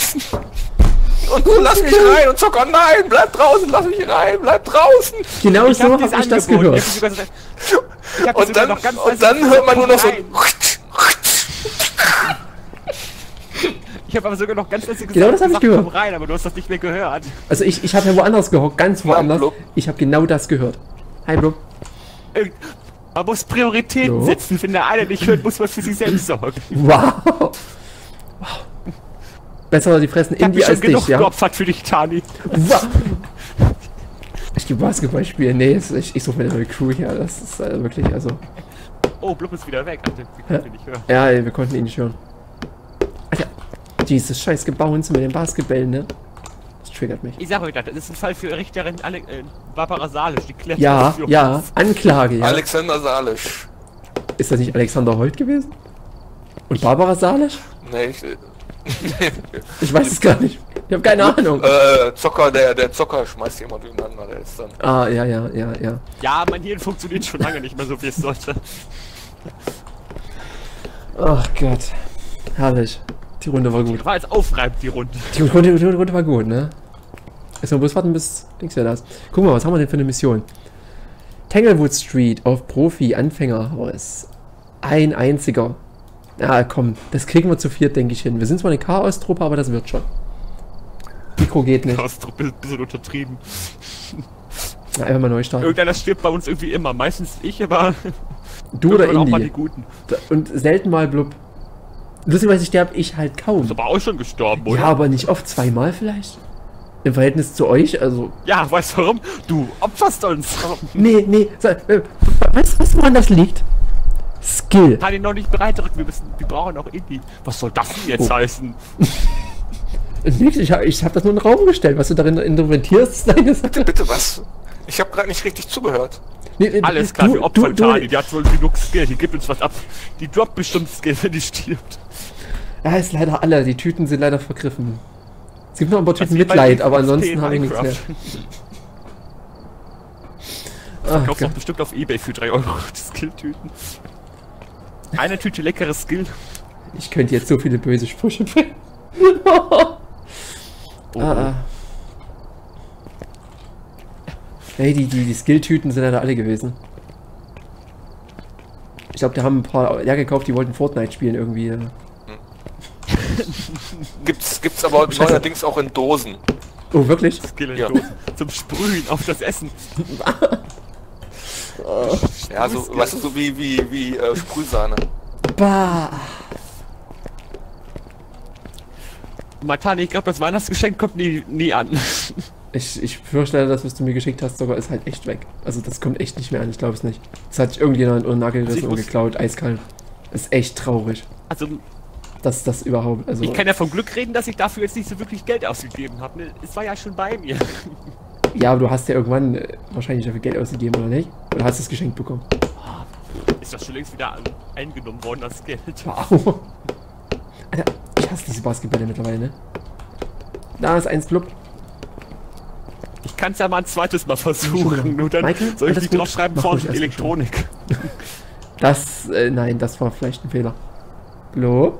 und du lass mich (laughs) rein und Zocker nein, bleib draußen, lass mich rein, bleib draußen. genau Ich so hab habe dies ich das gehört. Ich hab hab Und sogar dann noch ganz und dann hört man nur noch so. Ich habe aber sogar noch ganz gesagt, Genau das hab ich gehört. komm rein, aber du hast das nicht mehr gehört. Also ich, ich habe ja woanders gehockt, ganz woanders. Blub. Ich habe genau das gehört. Hi, Blub. Irgend- Man muss Prioritäten So. setzen. Wenn der eine nicht hört, muss man für sich selbst sorgen. Wow. wow. Besser die fressen Ich hab Indie als genug dich, ja? geopfert für dich, Tani. Wow. Ich gehe Basketball spielen. Nee, ich, ich suche mir eine neue Crew hier. Das ist äh, wirklich, also. Oh, Blub ist wieder weg. Also, wir können ihn nicht hören. Ja, ey, wir konnten ihn nicht hören. Alter, dieses scheiß Gebounce mit den Basketballen, ne? Das triggert mich. Ich sag euch das, das ist ein Fall für Richterin Ale äh, Barbara Salisch, die klärt Ja, ja. Anklage, ja. Alexander Salisch. Ist das nicht Alexander Holt gewesen? Und Barbara Salisch? Nee, ich, Ich weiß es gar nicht. Ich habe keine Ahnung. äh, Zocker, der der Zocker schmeißt jemand durcheinander, der ist dann. Ah, ja, ja, ja, ja. Ja, mein Hirn funktioniert schon lange nicht mehr so, wie es sollte. Ach Gott. Herrlich. Die Runde war gut. War jetzt aufreibend, die Runde. Die Runde, die Runde war gut, ne? Jetzt mal bloß warten bis Dings ja das. Guck mal, was haben wir denn für eine Mission? Tanglewood Street auf Profi-Anfängerhaus. Ein einziger. Ja, komm, das kriegen wir zu viert, denke ich, hin. Wir sind zwar eine Chaos-Truppe, aber das wird schon. Mikro geht nicht. Das ist ein bisschen untertrieben. Ja, einfach mal neu starten. Irgendeiner stirbt bei uns irgendwie immer. Meistens ich, aber Du oder irgendwann auch mal die. Guten. Und selten mal blub. Lustigerweise sterbe ich halt kaum. Ist aber auch schon gestorben, oder? Ja, aber nicht oft. Zweimal vielleicht? Im Verhältnis zu euch, also. Ja, weißt du warum? Du opferst uns. Nee, nee. Äh, weißt du, woran das liegt? Skill. Kann ihn noch nicht bereit drücken. Wir, müssen, wir brauchen auch Indie. Was soll das denn jetzt Oh. heißen? (laughs) Nix, ich habe ich hab das nur in den Raum gestellt. Was du darin ist deine Sache. Bitte was? Ich habe gerade nicht richtig zugehört. Nee, nee, Alles klar, du, wir opfern du, Tani. du, Die hat wohl genug Skill. Die gibt uns was ab. Die droppt bestimmt Skill, wenn die stirbt. Ja, ist leider alle. Die Tüten sind leider vergriffen. Es gibt noch ein paar Tüten Mitleid, aber ansonsten habe ich nichts mehr. Ach, Kaufst Gott. doch bestimmt auf Ebay für 3 Euro die Skill-Tüten. Eine Tüte leckeres Skill. ich könnte jetzt so viele böse Sprüche bringen. Oh, Ah, ah. Hey, die, die, die Skill-Tüten sind leider alle gewesen. Ich glaube, die haben ein paar leer gekauft, die wollten Fortnite spielen irgendwie. ja. (laughs) Gibt's gibt's aber neuerdings auch in Dosen. Oh, wirklich? Skill in Ja. Dosen. Zum Sprühen auf das Essen. (laughs) Ja, so, weißt du, so wie wie wie äh, Sprühsahne. Bah. Matani, ich glaube, das Weihnachtsgeschenk kommt nie, nie an. Ich, ich fürchte, das, was du mir geschickt hast, sogar ist halt echt weg. Also das kommt echt nicht mehr an, ich glaube es nicht. Das hat sich irgendjemand unten Nagelriss Also ich und geklaut, eiskalt. Ist echt traurig, Also, dass das überhaupt. Also, ich kann ja vom Glück reden, dass ich dafür jetzt nicht so wirklich Geld ausgegeben habe. Ne? Es war ja schon bei mir. Ja, aber du hast ja irgendwann äh, wahrscheinlich dafür Geld ausgegeben, oder nicht? Oder hast du es geschenkt bekommen? Ist das schon längst wieder an- eingenommen worden, das Geld. Wow. Alter, ich hasse diese Basketballer mittlerweile, ne? Da ist eins Club. Ich kann es ja mal ein zweites Mal versuchen. Nur dann Michael, soll ich nicht draufschreiben von mal Elektronik. Das, äh, nein, das war vielleicht ein Fehler. Blub?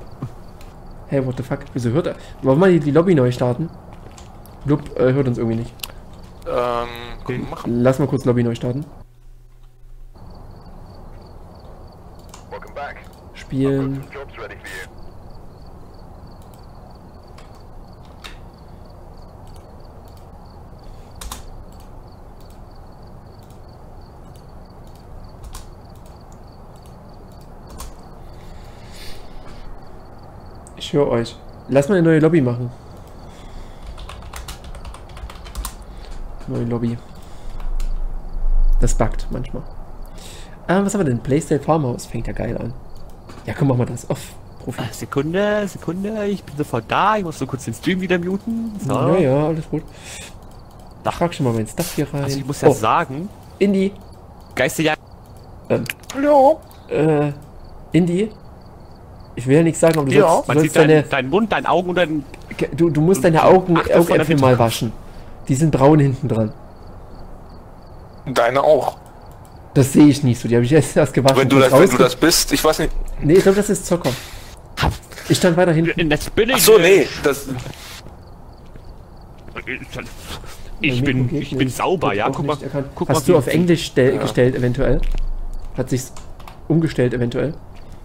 Hey, what the fuck? Wieso hört er? Wollen wir mal die, die Lobby neu starten? Blub äh, hört uns irgendwie nicht. Ähm, machen. Lass mal kurz Lobby neu starten. Spielen. Ich höre euch. Lass mal eine neue Lobby machen. Neue Lobby. Das buggt manchmal. Ah, was haben wir denn? Playstyle Farmhouse fängt ja geil an. Ja, komm, machen wir das. Off. Profi. Ah, Sekunde, Sekunde, ich bin sofort da. Ich muss nur kurz den Stream wieder muten. So. Ja, ja, alles gut. Da frag schon mal mein Stuff hier rein. Also ich muss ja oh, sagen, Indie. Geisterjagd. Ähm, Hallo. äh, Indie. Ich will ja nichts sagen, aber du Ja, sollst, du, Man sollst sieht deine, deinen, Mund, deinen Augen und deinen... du, du musst deine Augen, auf deine mal waschen. Die sind braun hinten dran. Deine auch. Das sehe ich nicht so. Die habe ich erst, erst gewaschen. Wenn du, das, wenn du das bist, ich weiß nicht. Nee, ich glaube, das ist Zocker. Ich stand weiter hinten. Das bin ich. Ach so, nee, das. Ich bin, ich bin sauber, ja. Guck mal, guck Hast mal, du auf Englisch Ja. gestellt eventuell? Hat sich's umgestellt eventuell?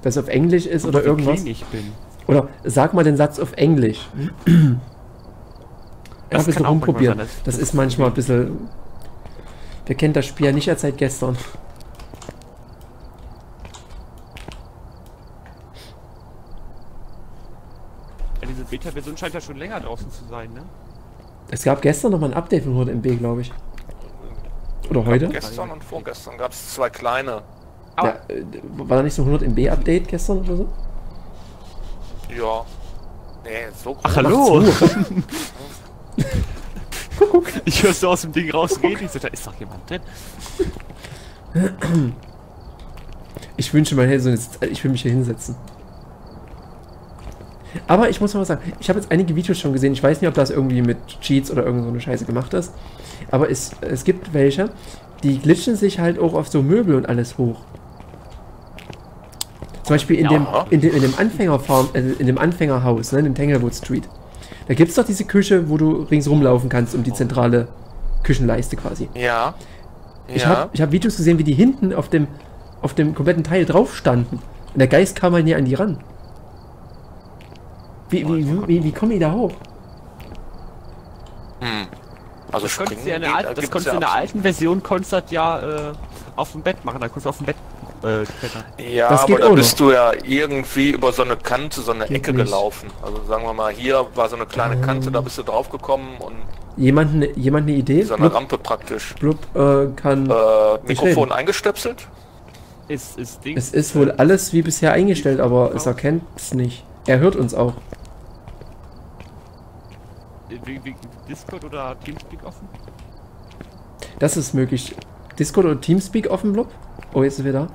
Dass es auf Englisch ist guck oder mal, wie irgendwas? clean ich bin. Oder sag mal den Satz auf Englisch. Ja, Das ein bisschen rumprobieren. sein, Das, ist manchmal ein bisschen. Wer kennt das Spiel ja nicht erst seit gestern? Ja, diese Beta-Version scheint ja schon länger draußen zu sein, ne? Es gab gestern noch mal ein Update von 100 MB, glaube ich. Oder heute? Gestern und vorgestern gab es zwei kleine. Ja, äh, war da nicht so ein 100 MB Update gestern oder so? Ja. Nee, so Ach, groß. hallo. (laughs) (laughs) Ich höre so aus dem Ding rausreden. Ich so, da ist doch jemand drin. Ich wünsche mal, hey, so jetzt, ich will mich hier hinsetzen. Aber ich muss mal was sagen, ich habe jetzt einige Videos schon gesehen. Ich weiß nicht, ob das irgendwie mit Cheats oder irgend so eine Scheiße gemacht ist. Aber es, es gibt welche, die glitschen sich halt auch auf so Möbel und alles hoch. Zum Beispiel in, dem, Ja. in, dem, in dem Anfängerfarm, äh, in dem Anfängerhaus, ne, in dem Tanglewood Street. Da gibt es doch diese Küche, wo du ringsrum laufen kannst, um die zentrale Küchenleiste quasi. Ja. Ich ja. habe ich hab Videos gesehen, wie die hinten auf dem, auf dem kompletten Teil drauf standen. Und der Geist kam halt nie an die ran. Wie, wie, wie, wie, wie kommen die da hoch? Hm. Also Das konntest du in der, alten, da das gibt's konntest du ja in der alten Version konntest ja äh, auf dem Bett machen. Da konntest du auf dem Bett äh, klettern. Ja, Das geht aber da bist du ja irgendwie über so eine Kante, so eine Geht Ecke nicht. gelaufen. Also sagen wir mal, hier war so eine kleine Kante, da bist du draufgekommen und Jemand, ne- jemand eine Idee? so eine Blub, Rampe praktisch. Blub äh, kann. Äh, Mikrofon eingestöpselt? Ist, ist Ding. es ist wohl alles wie bisher eingestellt, aber es erkennt es nicht. Er hört uns auch. wie, wie, Discord oder Teamspeak offen? Das ist möglich. Discord oder Teamspeak offen, Blub? Oh, jetzt ist er da.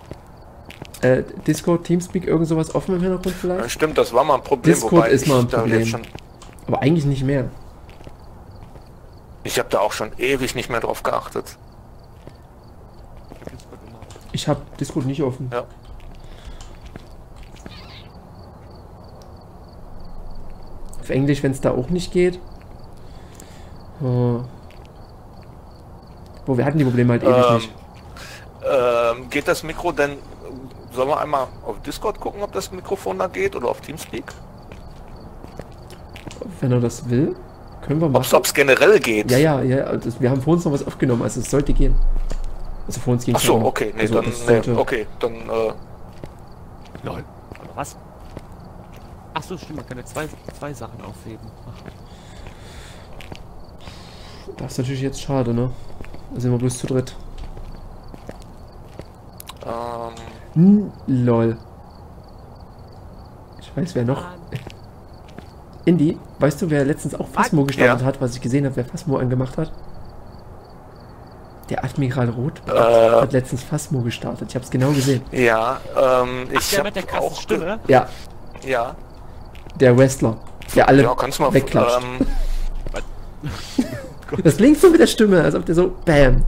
Äh, Discord, Teamspeak, irgend sowas offen im Hintergrund Ja, vielleicht? stimmt, das war mal ein Problem. Discord ist mal ein Problem. Aber eigentlich nicht mehr. ich habe da auch schon ewig nicht mehr drauf geachtet. Ich habe Discord nicht offen. Ja. Auf Englisch, wenn es da auch nicht geht. Oh. Wo wir hatten die Probleme halt ewig Ähm, nicht. Geht das Mikro denn, sollen wir einmal auf Discord gucken, ob das Mikrofon da geht oder auf Teamspeak? Wenn er das will, können wir Ob's, machen. ob's generell geht? Ja, ja, ja. Das, wir haben vor uns noch was aufgenommen, also es sollte gehen. Also vor uns ging Ach so, okay, nee, dann, das nee, okay, dann, äh, Lol. Aber was? Ach so, stimmt, man kann ja zwei, zwei Sachen aufheben. Ach, Das ist natürlich jetzt schade, ne? Da sind wir bloß zu dritt. ähm, Hm, lol. Ich weiß, wer noch. Indy, weißt du, wer letztens auch Phasmo gestartet Ja. hat, was ich gesehen habe, wer Phasmo angemacht hat? Der Admiral Roth Äh. hat letztens Phasmo gestartet. Ich habe es genau gesehen. Ja, ähm, Ach, ich der hab mit der krassen auch Stimme. Ja, Ja, der Wrestler. Der alle ja, kannst du mal wegklatscht. ähm, (laughs) (laughs) Das klingt so mit der Stimme, als ob der so BAM.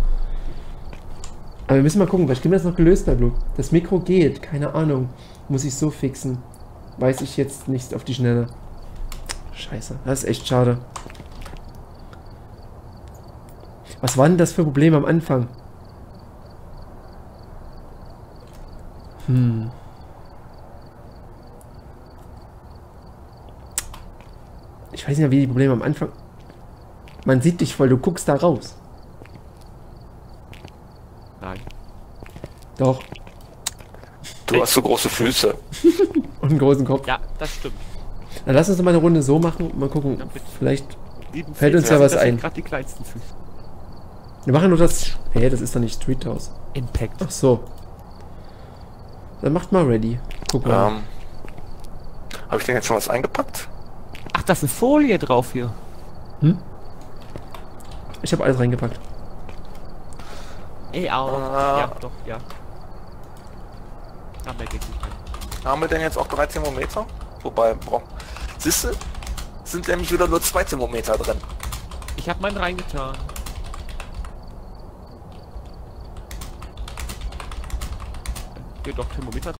Aber wir müssen mal gucken, vielleicht kriegen wir das noch gelöst bei Blue. Das Mikro geht, keine Ahnung. Muss ich so fixen. Weiß ich jetzt nicht auf die Schnelle. Scheiße, das ist echt schade. Was waren denn das für Probleme am Anfang? Hm. Ich weiß nicht wie die Probleme am Anfang. Man sieht dich voll, du guckst da raus. Nein. Doch. du hast so große Füße. (laughs) Und einen großen Kopf. Ja, das stimmt. Dann lass uns doch mal eine Runde so machen. Mal gucken. Ja. Vielleicht. Lieben Fällt uns ja was das sind ein. gerade die kleinsten Füße. Wir machen nur das. Hä, das ist doch nicht Street House. Impact. Ach so. Dann macht mal ready. Guck mal. Ähm, Habe ich denn jetzt schon was eingepackt? Ach, da ist eine Folie drauf hier. Ich habe alles reingepackt. Ey, auch. Ah. Ja, doch, ja. Ah, mehr geht nicht mehr. Haben wir denn jetzt auch drei Thermometer? Wobei, boah. Siehste, sind nämlich wieder nur zwei Thermometer drin. Ich habe meinen reingetan. Geht doch Thermometer